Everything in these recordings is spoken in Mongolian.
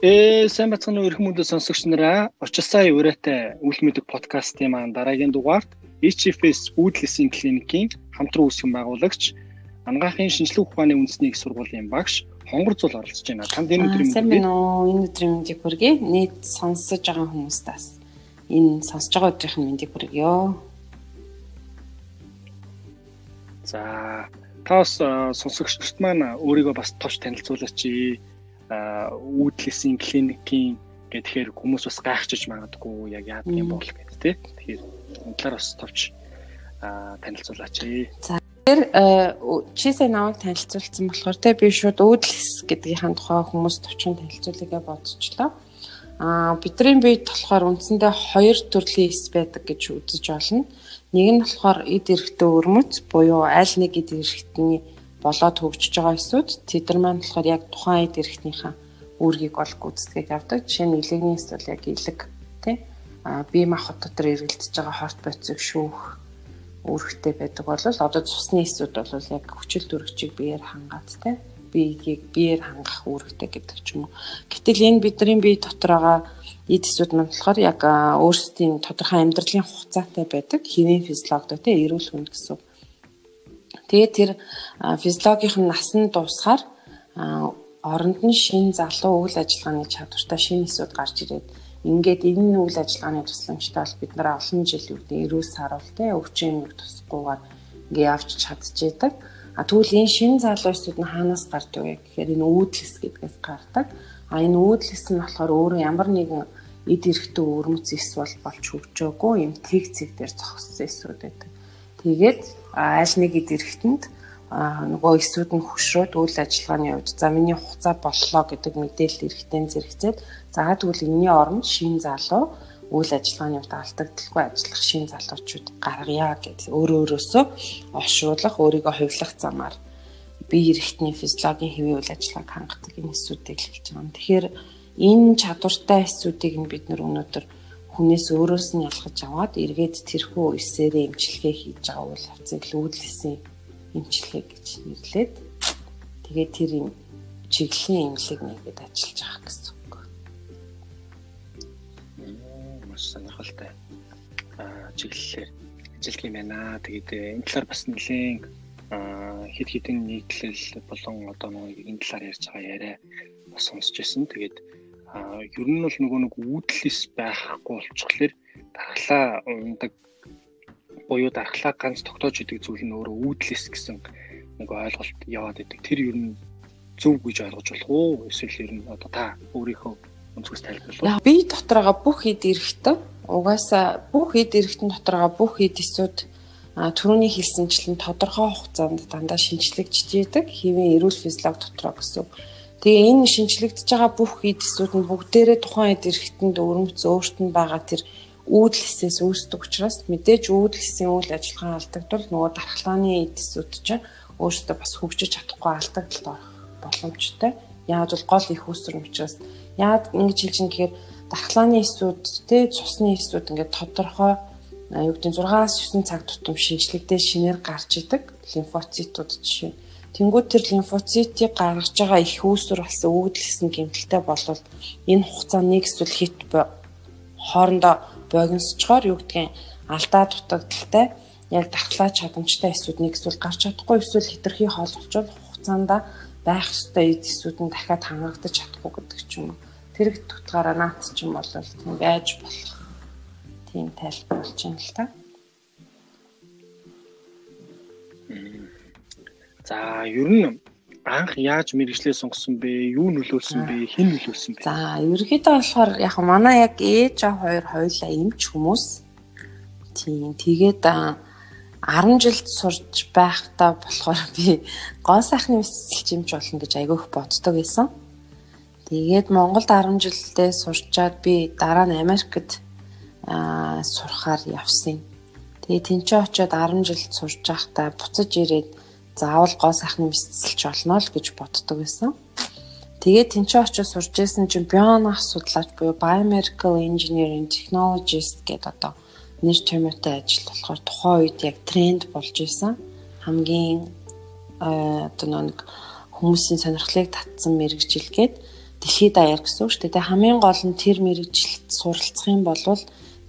Ээ сайн бацхан өрхөн мөдөд сонсогч нараа очилсаа өрөөтэй үл мэдэг подкастын маань дараагийн дугаарт HFS үүдлэсийн клиникийн хамтран үүсгэн байгуулагч ангаахын шинжилгээ ухааны үндэсний их сургуулийн багш хонгор зул оролцож байна. Танд энэ өдрийн сайн байна уу? Энэ өдрийн мэндийг хүргэе. Нийт сонсож байгаа хүмүүстээс энэ сонсож байгаа өдрийн мэндийг хүргэё. За таас сонсогчдод маань өөрийгөө бас товч танилцуулаач үүдлэсийн клиникийн гэхээр хүмүүс бас гайхчихж магадгүй яг яадаг юм бол гэдэг тий. Тэгэхээр энэ талаар бас товч танилцуулаач. За тэгэхээр чи сайн намайг танилцуулсан болохоор те би шууд үүдлэс гэдгийнхаа тухай хүмүүс товчхон танилцуулъя бодчихлоо. Аа бидний бие болохоор үндсэндээ хоёр төрлийн эс байдаг гэж үзэж болно. Нэг нь болохоор эд эрэхтэй өрмөц буюу аль нэг эд эрэхтний болоод хөгжиж байгаа эсүүд тэд нар маань болохоор яг тухайн эд эрхтнийхээ үүргийг ол гүйцэтгэж авдаг. Жишээ нь илэгний эсвэл яг илэг тий а бие махбод дотор эргэлдэж байгаа хорт боцыг шүүх үүрэгтэй байдаг бол одоо цусны эсүүд бол яг хүчил төрөгчийг биеэр хангаад тий биеийг биеэр хангах үүрэгтэй гэдэг ч юм уу. Гэтэл энэ бидний бие дотор байгаа эд эсүүд маань болохоор яг өөрсдийн тодорхой амьдралын хугацаатай байдаг. Хэвийн физиологи тий эрүүл хүнд гэсэн Тэгээд тэр физиологийнх нь насан дуусахаар оронд нь шин залуу үйл ажиллагааны чадвартай шин эсүүд гарч ирээд ингээд энэ үйл ажиллагааны тусламжтай бол бид нар олон жил үүдээ эрүүл саруул те өвчин юм тусахгүйгээр ингээд явж чадчихэйдэг. А тэгвэл энэ шин залуу эсүүд нь хаанаас гардаг вэ гэхээр энэ үүдлэс гэдгээс гардаг. А энэ үүдлэс нь болохоор өөрөө ямар нэгэн эд эрэхтэн өрмөц эс бол болж хөгжөөгүй юм тэг цэг дээр зогссон эсүүд байдаг. Тэгээд аль нэг ид эрэхтэнд нөгөө эсүүд нь хөшрөөд үйл ажиллагааны үед за миний хугацаа боллоо гэдэг мэдээлэл эрэхтэн зэрэгцээд за тэгвэл энэний оронд шин залуу үйл ажиллагааны үед алдагдaltaгүй ажиллах шин залуучууд гаргая гэж өөр өөрөөсөө оршуулах өөрийгөө хувилах замаар бие эрэхтний физиологийн хэвийн үйл ажиллагааг хангадаг энэ эсүүдийг хэлж байгаа юм. Тэгэхээр энэ чадвартай эсүүдийг нь бид нар өнөөдөр хүнээс өөрөөс нь ялгаж аваад эргээд тэрхүү эсээрээ эмчилгээ хийж байгаа үйл явцыг лүүдлсэн эмчилгээ гэж нэрлээд тэгээд тэр юм чиглэлийн эмнэлэг нэгэд ажиллаж байгаа гэсэн үг. Маш сонирхолтой. Аа чиглэлээр ажиллах юм байна. Тэгээд э, энэ талаар бас нэлээд хэд хэдэн нийтлэл болон одоо нэг энэ талаар ярьж байгаа яриа бас сонсч байсан. Тэгээд ер нь бол нөгөө нэг үүдлэс байхгүй болчихлоор дархлаа ундаг буюу дархлаа ганц тогтоож идэг зүйл нь өөрөө үүдлэс гэсэн нэг ойлголт яваад идэг. Тэр ер нь зөв гэж ойлгож болох уу? Эсвэл ер нь одоо та өөрийнхөө өнцгөөс тайлбарлав. Би байгаа бүх хэд эрэхтэн угаасаа бүх хэд эрэхтэн байгаа бүх хэд эсүүд түрүүний хэлсэнчлэн тодорхой хугацаанд дандаа шинжлэгдэж идэг хэвийн эрүүл физиологи дотроо гэсэн. Тэгээ энэ шинжлэгдэж байгаа бүх эдсүүд нь бүгдээрээ тухайн эд эрхтэнд өрмөц өөрт нь байгаа тэр үүдлэсээс үүсдэг учраас мэдээж үүдлэсийн үйл ажиллагаа алдагдвал нөгөө дархлааны эдсүүд чинь өөрсдөө бас хөгжиж чадахгүй алдагдлалд орох боломжтой. Яг бол гол их үүсвэр учраас яг ингэж хэлж ин гэхээр дархлааны эсүүд те цусны эсүүд ингээд тодорхой юу гэдэг 6-аас 9 цаг тутам шинжлэгдээ шинээр гарч идэг лимфоцитууд жишээ Тэнгүүд тэр лимфоцитыг гаргаж байгаа их үүсвэр болсон үүдэлсэн гэмтэлтэй болвол энэ хугацаа нэг эсвэл хит хоорондоо богиносчоор юу гэдгийг алдаа дутагдaltaй яг дархлаа чадамжтай эсүүд нэг эсвэл гарч чадахгүй эсвэл хитрхи хоол болчвол хугацаанда байх ёстой эсүүд нь дахиад хангагдаж чадахгүй гэдэг ч юм уу. Тэрэг тутгаараа наад ч юм бол тийм байж болох. Тийм тайлбар болж байна л та. За ер нь анх яаж мэрэгчлээ сонгосон бэ? Юу нөлөөлсөн бэ? Хэн нөлөөлсөн бэ? За ерөнхийдөө болохоор яг манай яг ээж аа хоёр хоёулаа эмч хүмүүс. Тийм тэгээд 10 жилд сурж байхдаа болохоор би гоо сайхны мэсэлч эмч болно гэж айгүйх боддог байсан. Тэгээд Монголд 10 жилдээ сурчаад би дараа нь Америкт аа сурахаар явсан. Тэгээд тэнцээ очиод 10 жил сурж байхдаа буцаж ирээд заавал гоо сайхны мэдсэлч болно л гэж боддог байсан. Тэгээд тэнцээ очиж сурж исэн чинь бионх судлаач буюу biomedical engineering technologist гэдэг одоо нэр томьёотой ажил болохоор тухайн үед яг тренд болж исэн. Хамгийн одоо нэг хүмүүсийн сонирхлыг татсан мэрэгжилгээд дэлхийд даяар гэсэн үг шүү дээ. Хамгийн гол нь тэр мэрэгжилт суралцах юм бол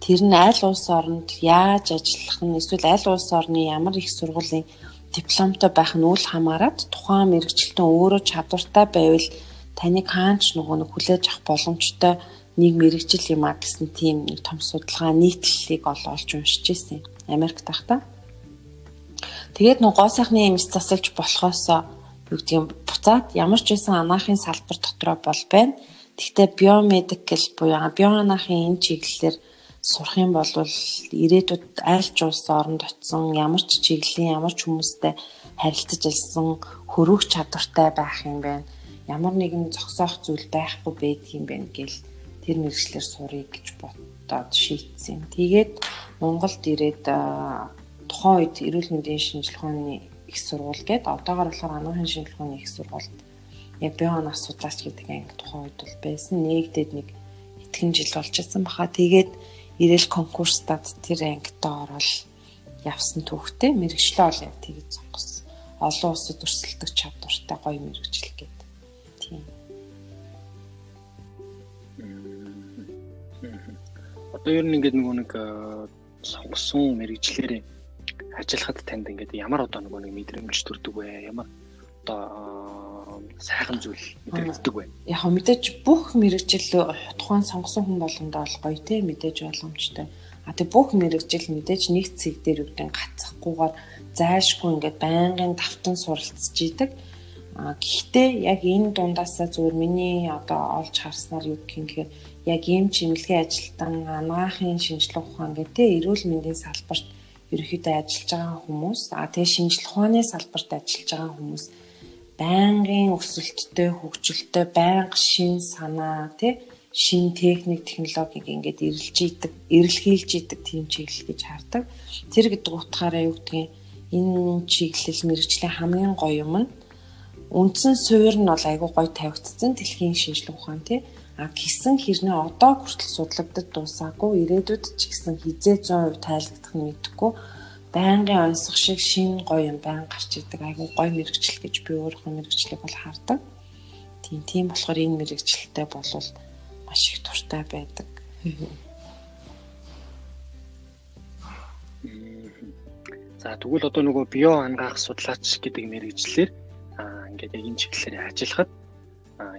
тэр нь аль улс оронд яаж ажиллах нь эсвэл аль улс орны ямар их сургуулийн дипломтой байх нь үл хамааран тухайн мэрэгчлэлтэн өөрөө чадвартай байвал таныг хаанч нөгөө нэг хүлээж авах боломжтой нэг мэрэгжил юм а гэсэн тийм нэг том судалгаа нийтлэлийг олж уншиж ирсэн. Америк тахта. Тэгээд нөгөө гоо сайхны эмс засалж болохоосоо юу гэдэг юм буцаад ямар ч байсан анаахын салбар дотроо бол байна. Гэхдээ биомедикал буюу биоанаахын энэ чиглэлээр сурах юм бол ирээдүйд аль ч улс оронд очисон ямар ч чиглэлийн ямар ч хүмүүстэй харилцаж ажилласан хөрөөх чадвартай байх юм байна. Ямар нэгэн зогсоох зүйл байхгүй байдаг юм байна гэл тэр мэрэгчлэр сурыг гэж бодоод шийдсэн. Тэгээд Монголд ирээд тухайн үед эрүүл мэндийн шинжилгээ ухааны их сургууль гээд одоогоор болохоор анагаахын шинжилгээ ухааны их сургуульд яг бионы асуудлаач гэдэг анги тухайн үед бол байсан. Нэгдээд нэг итгэн жил болж ирсэн баха. Тэгээд ирээл конкурстад тэр ангид орол явсан түүхтэй мэрэгчлээ ол яг тэгж сонгосон. Олон улсад өрсөлдөх чадвартай гоё мэрэгжил гэдэг. Тийм. Одоо ер нь ингээд нөгөө нэг сонгосон мэрэгчлэрээ ажиллахад танд ингээд ямар одоо нөгөө нэг мэдрэмж төрдөг вэ? Ямар одоо сайхан зүйл мэдэрдэг вэ? Яг мэдээж бүх мэрэгжил тухайн сонгосон хүн болгондоо бол гоё те мэдээж боломжтой. А тэг бүх мэрэгжил мэдээж нэг цэг дээр үүдэн гацхгүйгээр зайлшгүй ингээд байнгын давтан суралцж идэг. А гэхдээ яг энэ дундаасаа зүгээр миний одоо олж харснаар юу гэх юм гэхээр яг ийм чимэлгийн ажилтан анагаахын шинжилгээ ухаан гэдэг эрүүл мэндийн салбарт ерөөхдөө ажиллаж байгаа хүмүүс а тэгээ шинжлэх ухааны салбарт ажиллаж байгаа хүмүүс байнгын өсөлттэй хөгжилтэй байнга шин санаа тий шин техник технологиг ингээд эрэлж идэг эрэлхийлж идэг тийм чиглэл гэж хардаг. Тэр гэдэг утгаараа юу гэдгийг энэ чиглэл мэрэгжлийн хамгийн гоё юм нь үндсэн суурь нь бол айгүй гоё тавигдсан дэлхийн шинжлэх ухаан тий а гисэн хэрнээ одоо хүртэл судлагдаж дуусаагүй ирээдүйд ч гэсэн хизээ 100% тайлбарлах нь мэдэхгүй байнгын онцох шиг шин гоё юм байн гарч идэг айгүй гоё мэрэгчлэл гэж би өөрийнхөө мэрэгчлийг бол хардаг. Тийм тийм болохоор энэ мэрэгчлэлтэй бол маш их туртай байдаг. За тэгвэл одоо нөгөө био ангаах судлаач гэдэг мэрэгчлэр аа ингээд яг энэ чиглэлээр ажиллахад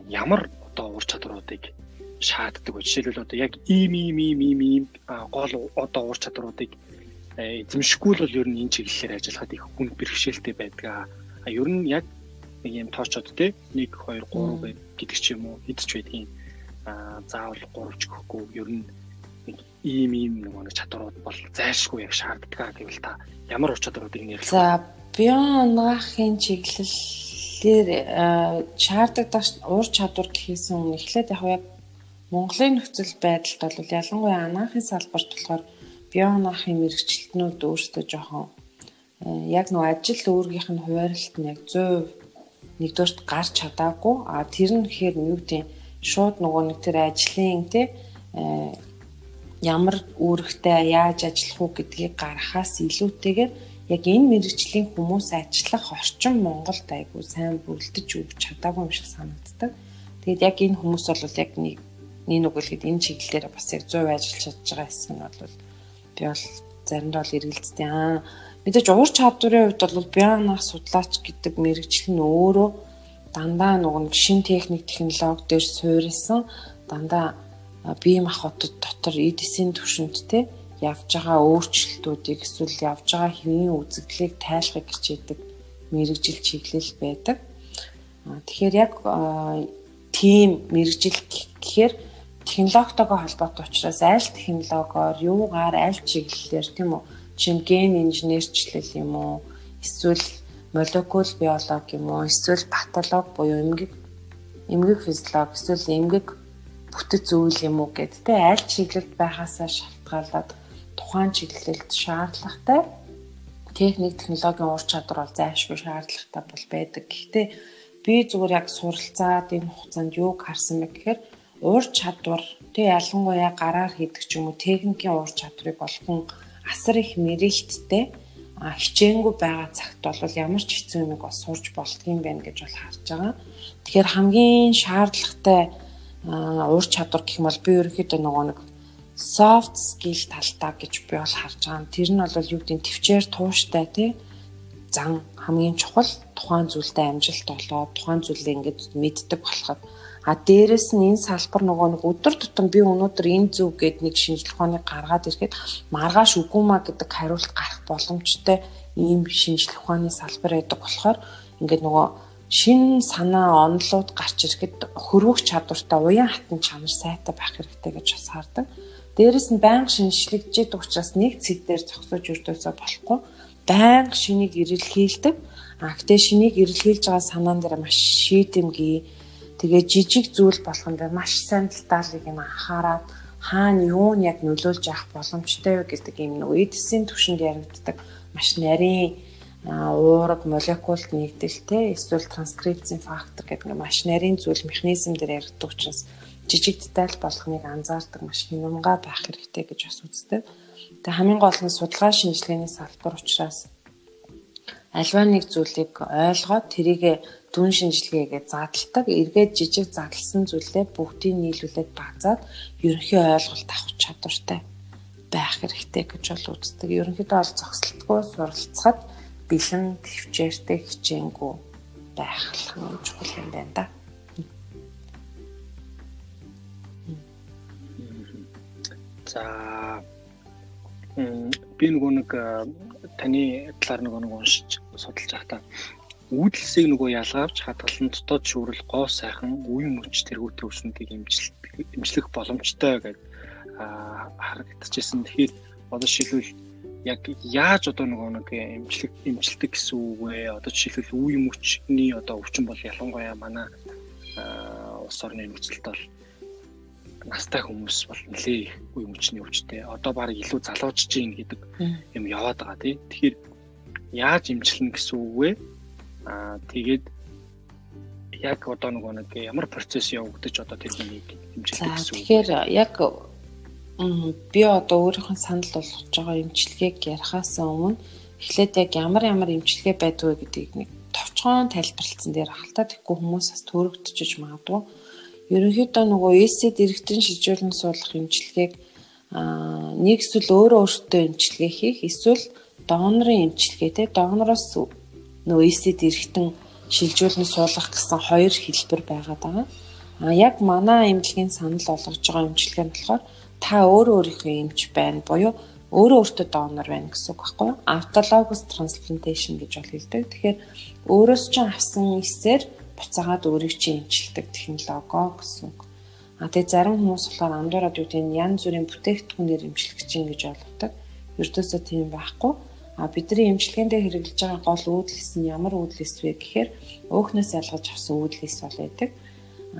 ямар одоо ур чадваруудыг шаарддаг вэ? Жишээлбэл одоо яг ийм ийм ийм ийм ийм гол одоо ур чадваруудыг эзэмшгүй л бол ер нь энэ чиглэлээр ажиллахад их хүн бэрхшээлтэй байдаг. А ер нь яг нэг юм тоочод те 1 2 3 гэдэг ч юм уу хэдч байдгийн а заавал 3 ч гэхгүй ер нь нэг ийм ийм нэг чадварууд бол зайлшгүй яг шаарддаг гэвэл та ямар ур чадваруудыг нэрлэх вэ? За биоанагаахын чиглэлээр шаарддаг ур чадвар гэхээс өмнө эхлээд яг Монголын нөхцөл байдалд бол ялангуяа анагаахын салбарт болохоор биоанаахын мэрэгчлэтнүүд өөрсдөө жоохон э, яг нөө ажил үүргийнх нь хуваарлалт нь яг 100 нэгдүгээрт гарч чадаагүй а тэр нь гэхээр юу гэдэг шууд нөгөө нэг тэр ажлын тий э, ямар үүрэгтэй яаж ажиллах уу гэдгийг гаргахаас илүүтэйгээр яг энэ мэрэгжлийн хүмүүс ажиллах орчин Монголд айгүй сайн бүрэлдэж өгч чадаагүй юм шиг санагддаг. Тэгээд яг энэ хүмүүс бол яг нэг нэг үгэлгээд энэ чиглэлээр бас яг 100% ажиллаж чадж байгаа хэсэг нь бол би бол заримдаа бол эргэлздэг аа мэдээж уур чадварын хувьд бол бианах судлаач гэдэг мэрэгжил нь өөрөө дандаа нөгөө шин техник технологи дээр суурилсан дандаа бие махбодод дотор эдисийн түвшинттэй явж байгаа өөрчлөлтүүдийг эсвэл явж байгаа хэвийн үзэгдлийг тайлахыг хичээдэг мэрэгжил чиглэл байдаг. Тэгэхээр яг тийм мэрэгжил гэхээр технологитойгоо холбоотой учраас аль технологиор юугаар аль чиглэлээр тийм үү? Чинь ген инженерчлэл юм уу? Эсвэл молекул биологи юм уу? Эсвэл патолог буюу эмгэг эмгэг физиолог эсвэл эмгэг бүтэц зүйл юм уу гэд тэ аль чиглэлд байхаасаа шалтгаалаад тухайн чиглэлд шаардлагатай техник технологийн ур чадвар бол зайлшгүй шаардлагатай бол байдаг. Гэхдээ би зүгээр яг суралцаад энэ хугацаанд юуг харсан бэ гэхээр уур чадвар тэг ялангуяа гараар хийдэг ч юм уу техникийн уур чадварыг болгон асар их мэрэгттэй хичээнгүй байгаа цагт бол ямар ч хэцүү юмыг бас сурж болдгийм байх гэж бол харж байгаа. Тэгэхээр хамгийн шаардлагатай уур чадвар гэх юм бол би ерөнхийдөө нөгөө нэг soft skill талдаа гэж би бол харж байгаа. Тэр нь бол юу гэдэг нь төвчээр тууштай тий зан хамгийн чухал тухайн зүйлдээ амжилт олоод тухайн зүйлээ ингээд мэддэг болоход а дээрэс нь энэ салбар нөгөө нэг өдөр тутам би өнөөдөр энэ зүг гэд нэг шинжлэх ухааныг гаргаад ирэхэд маргааш үгүй маа гэдэг хариулт гарах боломжтой ийм шинжлэх ухааны салбар байдаг болохоор ингээд нөгөө шин санаа онолууд гарч ирэхэд хөрвөх чадвартай уян хатан чанар сайтай байх хэрэгтэй гэж бас хардаг. Дээрэс нь байнга шинжлэгдэж учраас нэг цэг дээр зогсож өрдөөсөө болохгүй. Байнга шинийг ирэлхийлдэг. А гэтээ шинийг ирэлхийлж байгаа санаан дээр маш шийдэмгий. Тэгээ жижиг зүйл болгонд маш сайн талдаалыг нь анхаарад хаана юу нь яг нөлөөлж явах боломжтой вэ гэдэг юм нэг эдсийн түвшинд яригддаг маш нарийн уураг молекулт нэгдэлтэй эсвэл транскрипцийн фактор гэдэг нэг маш нарийн зүйл механизм дээр яригддаг учраас жижиг деталь болгоныг анзаардаг маш хямнгаа байх хэрэгтэй гэж бас үздэг. Тэгээ хамгийн гол нь судалгаа шинжилгээний салбар учраас альва нэг зүйлийг ойлгоод тэрийг дүн шинжилгээгээ задалдаг, эргээд жижиг задлсан зүйлээ бүгдийг нийлүүлээд базаад ерөнхий ойлголт авах чадвартай байх хэрэгтэй гэж бол үздэг. Ерөнхийдөө бол зогсолтгүй суралцахад бэлэн төвчээртэй хичээнгүй байх хамгийн чухал юм байна да. За би нөгөө нэг таны талаар нөгөө нэг уншиж судалж байхдаа үүдэлсийг нөгөө ялгаавч хадгалан дотоод шүүрэл гоо сайхан үе мөч тэргүүтэй өвснүүдийг эмчлэх боломжтой гэж харагдчихсэн. Тэгэхээр одоо жишээлбэл яг яаж одоо нөгөө нэг эмчлэг эмчилдэг гэсэн үг вэ? Одоо жишээлбэл үе мөчний одоо өвчин бол ялангуяа манай улс орны нөхцөлд бол настай хүмүүс бол нэлээ их үе мөчний өвчтэй. Одоо баг илүү залуучж гин гэдэг юм яваад байгаа тий. Тэгэхээр яаж имчилнэ гэсэн үг вэ? Аа тэгээд яг одоо нөгөө нэг ямар процесс явагдаж одоо тэр хүнийг имчилдэг гэсэн үг. Тэгэхээр яг би одоо өөрийнхөө санал болгож байгаа имчилгээг ярихаас өмнө эхлээд яг ямар ямар имчилгээ байдгүй гэдгийг нэг товчхон тайлбарлалцсан дээр халтаа тэгэхгүй хүмүүс бас төрөгдөж магадгүй ерөнхийдөө нөгөө эсэд иргэдэн шилжүүлэн суулгах эмчилгээг нэг эсвэл өөрөө өөртөө эмчилгээ хийх эсвэл донорын эмчилгээ те донороос нөгөө эсэд иргэдэн шилжүүлэн суулгах гэсэн хоёр хэлбэр байгаа даа. А яг манай эмнэлгийн санал болгож байгаа эмчилгээ нь болохоор та өөрөө өөрийнхөө эмч байна буюу өөрөө өөртөө донор байна гэсэн үг байхгүй юу? Autologous transplantation гэж бол хэлдэг. Тэгэхээр өөрөөс чинь авсан эсээр буцаагаад өөрийг чинь эмчилдэг технологи гэсэн үг. А тэгээ зарим хүмүүс болохоор андуураад юу гэдэг нь янз бүрийн бүтээгдэхүүнээр эмчилгэж чинь гэж ойлгодог. Ердөөсөө тийм байхгүй. А бидний эмчилгээндээ хэрэглэж байгаа гол үүдэлс нь ямар үүдэлс вэ гэхээр өөхнөөс ялгаж авсан үүдэлс бол байдаг.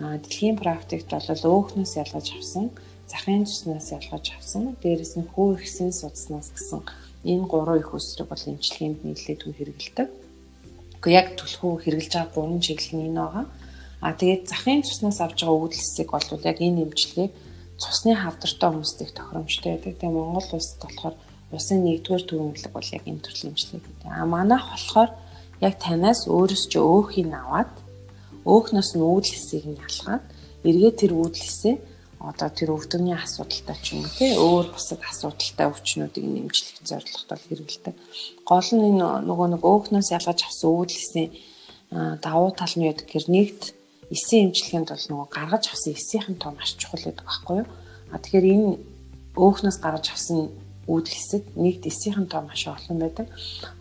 А дэлхийн практикт бол өөхнөөс ялгаж авсан, захын цуснаас ялгаж авсан, дээрэс нь хүү ихсэн судснаас гэсэн энэ гурван их үсрэг бол эмчилгээнд нийлээд хэрэгэлдэг. Гэхдээ яг түлхүү хэрэгжилж байгаа гурван чиглэл нь энэ байгаа. А тэгээд захын цуснаас авж байгаа үүдэлсийг бол яг энэ эмчилгээг цусны хавдартай хүмүүст их тохиромжтой байдаг. Тэгээ Монгол улсад болохоор усын нэгдүгээр төвөмлөг бол яг энэ төрлийн эмчилгээ гэдэг. А манайх болохоор яг танаас өөрөөс ч өөхийг аваад өөхнөөс нь үүдэлсийг нь ялгаад эргээд тэр үүдэлсээ одоо тэр өвдөгний асуудалтай ч юм уу те өөр бусад асуудалтай өвчнүүдийг нэмжлэх зорилготой хэрэгэлдэг. Гол нь энэ нөгөө нэг өөхнөөс ялгаж авсан үүдэлсийн давуу тал нь юу гэхээр нэгт эсийн эмчилгээнд бол нөгөө гаргаж авсан эсийнхэн тоо маш чухал гэдэг байхгүй юу? А тэгэхээр энэ өөхнөөс гаргаж авсан үүдэлсэд нэгт эсийнхэн тоо маш олон байдаг.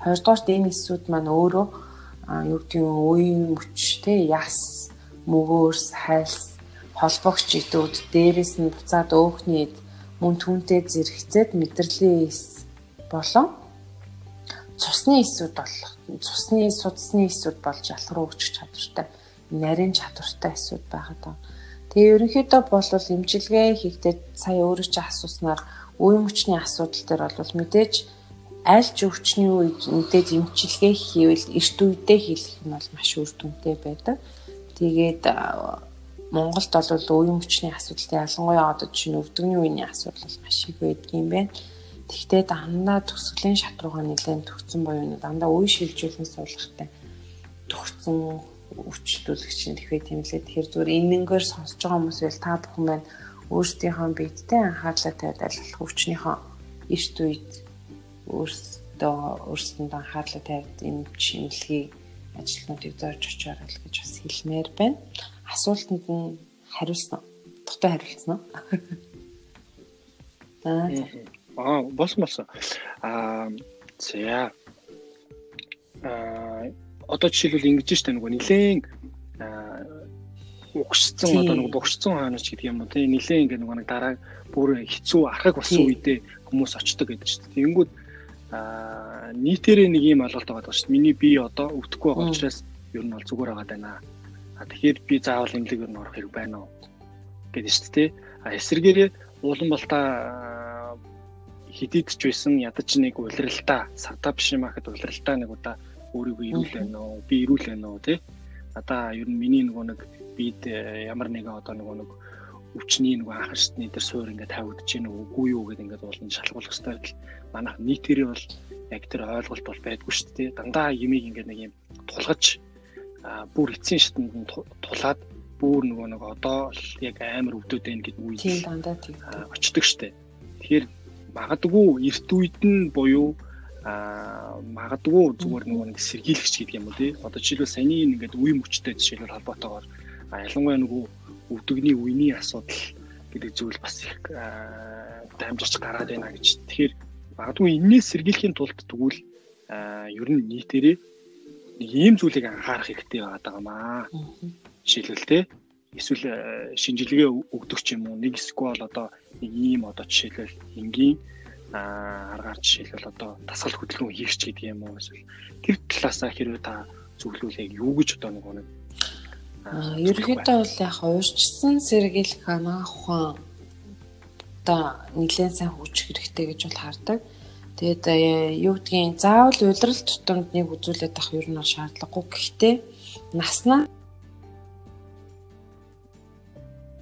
Хоёрдугаарт энэ эсүүд маань өөрөө юу гэдэг нь үеийн мөч те яс мөгөөрс хайлс холбогч идүүд дээрээс нь буцаад өөхний эд мөн түнтэй зэрэгцээд мэдрэлийн эс болон цусны эсүүд болох цусны судасны эсүүд болж ялхар өгч чадвартай нарийн чадвартай эсүүд байгаа даа. Тэгээ ерөнхийдөө бол имчилгээ хийхдээ сая өөрөө чи асууснаар үе мөчний асуудал дээр бол мэдээж аль ч өвчний үед мэдээж имчилгээ хийвэл эрт үедээ хийх нь бол маш үр дүнтэй байдаг. Тэгээд Монголд бол үе мөчний асуудалтай ялангуяа одоо чинь өвдөгний үений асуудал маш их байдаг юм байна. Тэгвэл дандаа төсгөлийн шат руугаа нэлээд төгцсөн боيو дандаа үе шилжүүлэн суулгахтай төгцсөн өвчлөлтүүлэгч тэгэхээр тийм лээ. Тэгэхээр зүгээр энэнгээр сонсож байгаа хүмүүс байл та бүхэн маань өөрсдийнхөө биедтэй анхаарлаа тавиад аль болох өвчнийхөө эрт үед өөрсдөө өөрсдөнд анхаарлаа тавиад энэ чимлэгийг ажилтнуудыг зорж очоор л гэж бас хэлмээр байна. Асуултанд нь хариулсан. Дутаа хариулсан уу? Аа, болсон болсон. Аа, за. Аа, одоо жишээлбэл ингэж штэ нөгөө нилээн угшсан одоо нөгөө бугшсан хойноч гэдэг юм уу тийм нилээн ингээ нэг дараа бүр хэцүү архаг болсон үедээ хүмүүс очдог гэдэг штэ. Тэнгүүд аа нийтээрээ нэг юм ойлголт байгаа даа штэ. Миний бие одоо өвдөхгүй байгаа учраас ер нь бол зүгээр байгаа даа. А тэгэхээр би заавал имлэг ер нь орох хэрэг байна уу гэдэг штэ тий. А эсэргээрээ уулан балтаа хидийдж байсан ядаж нэг улиралтай савда биш юм ахад улиралтай нэг удаа өөрийгөө ирүүл байна уу би ирүүл байна уу тий надаа ер нь миний нөгөө нэг бид э, ямар нэгэн одоо нөгөө нэг өвчний нөгөө анх шатны дээр суур ингээд тавигдж гин үгүй юу гэдэг ингээд уулын шалгуулах хэрэгтэй байтал манайх нийтээрээ бол яг тэр ойлголт бол байдгүй шүү дээ. Дандаа юмыг ингээд нэг юм тулгаж бүр эцсийн шатнд нь тулаад бүр нөгөө нэг одоо яг амар өвдөд байна гэдэг үе тийм дандаа тийм. Очдөг штэ тэгэхээр магадгүй эрт үед нь буюу а магадгүй зүгээр нөгөө нэг сэргийлэгч гэдэг юм уу тий. Одоо жишээлбэл саяны ингээд үе мөчтэй жишээлбэл холбоотойгоор ялангуяа нөгөө өвдөгний үений асуудал гэдэг зүйл бас их дамжирч гараад байна гэж. Тэгэхээр магадгүй энэс сэргийлэхийн тулд тэгвэл ер нь нийтээрээ нэг ийм зүйлийг анхаарах хэрэгтэй байгаа маа. Жишээлбэл тий эсвэл шинжилгээ өгдөг ч юм уу нэг эсвэл одоо нэг ийм одоо жишээлбэл энгийн аргаар жишээлбэл одоо дасгал хөдөлгөөн хийгч гэдэг юм уу эсвэл тэр талаасаа хэрвээ та зөвлөвлөе юу гэж одоо нэг нэг аа ерөнхийдөө бол яг уурчсан сэргийлэх анаа ухаан одоо нэлээд сайн хүч хэрэгтэй гэж бол хардаг. Тэгээд э, юу гэдгийг заавал удирал тутамд нэг үзүүлээд авах ер нь шаардлагагүй. Гэхдээ наснаа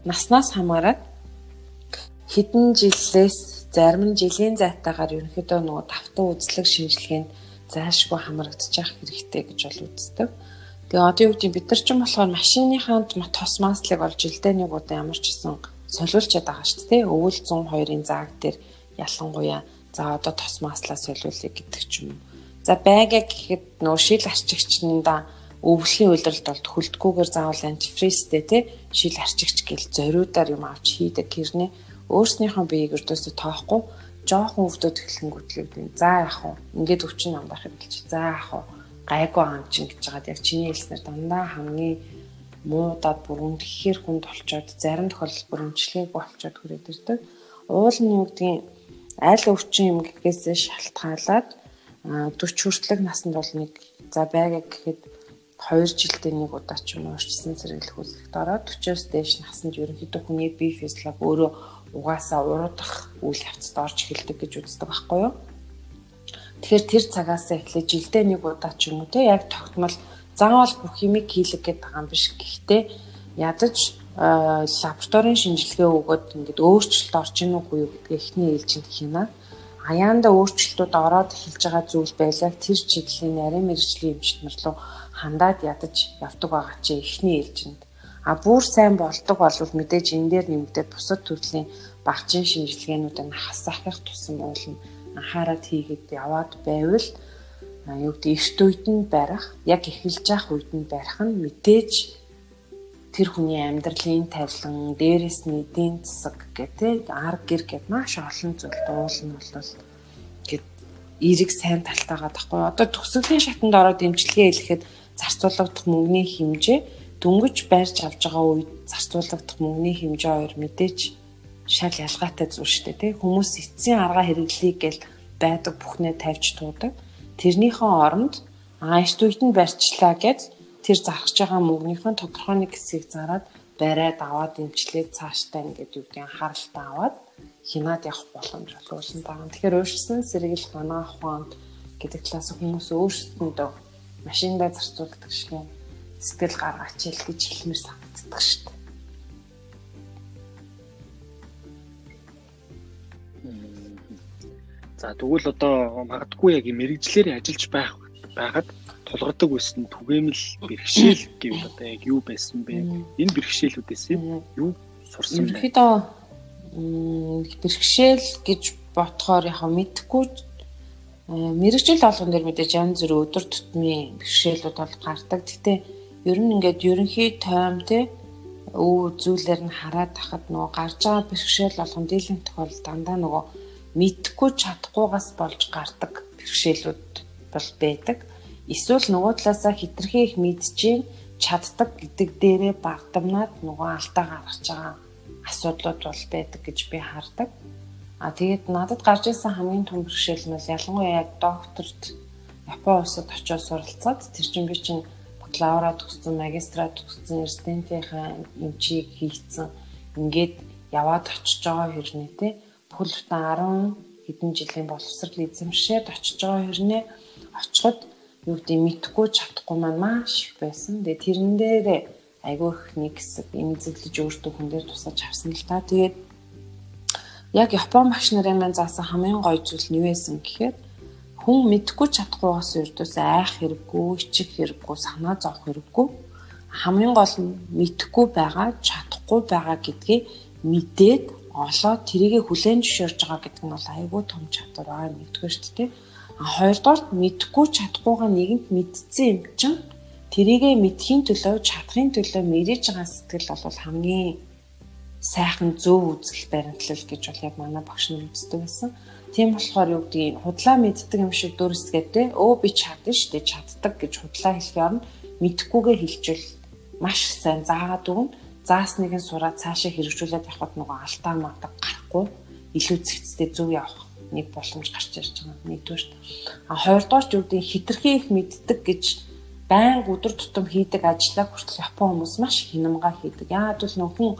наснаас хамаарат хэдэн жилээс зарим нь жилийн зайтаагаар ерөнхийдөө нөгөө давтан үзлэг шинжилгээнд зайлшгүй хамрагдчих хэрэгтэй гэж бол үздэг. Тэгээ одоо юу гэдэг бид нар ч юм болохоор машиныхаа тос маслыг олж жилдээ нэг удаа ямар ч гэсэн солиулчаад байгаа шүү дээ. Өвөл 102-ын зааг дээр ялангуяа за одоо тос маслаа солиулъя гэдэг ч юм. За байга гэхэд нөө шил арчигчнда өвлийн үйлрэлд бол хөлдгүүгээр заавал антифризтэй тий шил арчигч гэл зориудаар юм авч хийдэг гэрнээ өөрснийхөө биеийг өрдөөсөө тоохгүй жоохон өвдөд эхлэнгүүтлээ за яах вэ? Ингээд өвчин ам байх хэлж за яах вэ? Гайгүй ам чин гэж байгаад яг чиний хэлснээр дандаа хамгийн муудаад бүр үнэхээр хүнд болчоод зарим тохиолдолд бүр өмчлэгийг болчоод хүрээд ирдэг. Уул нь юу гэдгийг аль өвчин юм гэхээсээ шалтгаалаад 40 хүртэлх наснд бол нэг за байга гэхэд 2 жилдээ нэг удаа ч юм уурчсан зэрэглэх үзэлт ороод 40-оос дээш наснд ерөнхийдөө хүний бие физиологи өөрөө угаасаа уруудах үйл явцад орж эхэлдэг гэж үздэг байхгүй юу. Тэгэхээр тэр цагаас эхлээ жилдээ нэг удаа ч юм уу те яг тогтмол заавал бүх юмыг хийлэг гэдэг байгаа юм биш. Гэхдээ ядаж лабораторийн шинжилгээ өгөөд ингээд өөрчлөлт орж ийн үгүй юу гэдгийг эхний ээлжинд хийнэ. Аяанда өөрчлөлтүүд ороод эхэлж байгаа зүйл байлаа. Тэр чиглэлийн нарийн мэрэгжлийн эмчнэр рүү хандаад ядаж явдаг байгаа чи эхний ээлжинд А бүр сайн болдог бол мэдээж энэ дээр нэмэгдээд бусад төрлийн багцын шинжилгээнүүдийг хасаахих тусам уулна анхаарал хийгээд яваад байвал юу гэдэг эрт үед нь барих яг эхэлж явах үед нь барих нь мэдээж тэр хүний амьдралын тавилан, дээрээс нь эдийн засаг гэдэг арга гэр гэд маш олон зүйл дуулна бол гэд эерэг сайн талтайгаа тахгүй. Одоо төсөглийн шатанд ороод эмчилгээ хэлэхэд зарцуулагдах мөнгөний хэмжээ дөнгөж байрч авж байгаа үед зарцуулагдах мөнгөний хэмжээ хоёр мэдээж шал ялгаатай зүйл шүү дээ тий хүмүүс эцсийн арга хэрэглэе гэл байдаг бүхнээ тавьж туудаг тэрнийхэн оронд үед нь барьчлаа гэж тэр зархаж байгаа мөнгөнийхэн тодорхой нэг хэсгийг зараад бариад аваад имчлээд цааштай ингээд юу гэдэг анхааралтай аваад хинаад явах боломж олгуулсан байгаа. Тэгэхээр өөрчлөсөн сэргийлэх манай ухаанд гэдэг талаас хүмүүс өөрсдөндөө машиндаа зарцуулдаг шиг юм сэтгэл гаргаач ил гэж хэлмээр санагддаг шүү дээ. За тэгвэл одоо магадгүй яг мэрэгжлэр ажиллаж байх байхад тулгардаг байсан түгээмэл бэрхшээл гэвэл одоо яг юу байсан бэ? Энэ бэрхшээлүүдээс юу сурсан бэ? Ерөнхийдөө бэрхшээл гэж бодохоор яг мэдэхгүй мэрэгжил болгон дээр мэдээж янз бүр өдөр тутмын бэрхшээлүүд бол гардаг. Гэтэ ер нь ингээд ерөнхий тойм те өв зүйлээр нь хараад тахад нөгөө гарч байгаа бэрхшээл болгон дийлэнх тохиол дандаа нөгөө мэдхгүй чадахгүйгаас болж гардаг бэрхшээлүүд бол байдаг. Эсвэл нөгөө талаасаа хитрхи их мэдчихээн чаддаг гэдэг дээрээ багдамнаад нөгөө алдаа гаргаж байгаа асуудлууд бол байдаг гэж би хардаг. А тэгээд надад гарч ирсэн хамгийн том бэрхшээл нь ялангуяа яг докторт Япон улсад очиж суралцаад тэр чинь би чинь бакалавра төгссөн, магистра төгссөн, резидентийнхаа эмчийг хийцэн ингээд яваад очиж байгаа хэрнээ те бүхэл бүтэн 10 хэдэн жилийн боловсрол эзэмшээд очиж байгаа хэрнээ очиход юу гэдэг мэдхгүй чадахгүй маань маш их байсан. Тэгээ тэрэн дээр айгүй их нэг хэсэг эмзэглэж өөртөө хүн дээр тусаж авсан л та. Тэгээд яг Япон багш нарын маань заасан хамгийн гоё зүйл нь юу байсан гэхээр хүн мэдхгүй чадахгүйгаас өрдөөс айх хэрэггүй, ичих хэрэггүй, санаа зовх хэрэггүй. Хамгийн гол нь мэдхгүй байгаа, чадахгүй байгаа гэдгийг мэдээд олоо тэрийгэ хүлээн зөвшөөрж байгаа гэдэг нь бол айгүй том чадвар аа нэгдүгээр шүү дээ. А хоёрдугаар мэдхгүй чадахгүйгаа нэгэнт мэдсэн юм чинь тэрийгэ мэдхийн төлөө, чадахын төлөө мэрэж байгаа сэтгэл бол хамгийн сайхан зөв үзэл баримтлал гэж бол яг манай багш нар үздэг байсан. Тийм болохоор юу гэдгийг худлаа мэддэг юм шиг дүрсгээд те өө би чадна шүү дээ чаддаг гэж худлаа хэлэх юм мэдхгүйгээ хэлчихвэл маш сайн заагаад өгнө. Заасныг нь сураад цаашаа хэрэгжүүлээд явхад нөгөө алдаа магдаг гарахгүй илүү зэгцтэй зөв явах нэг боломж гарч ирж байгаа. Нэгдүгээр. А хоёрдугаар ч гэдгийг хитрхи их мэддэг гэж байнга өдөр тутам хийдэг ажлаа хүртэл Япон хүмүүс маш хинамга хийдэг. Яагаад гэвэл нөх хүн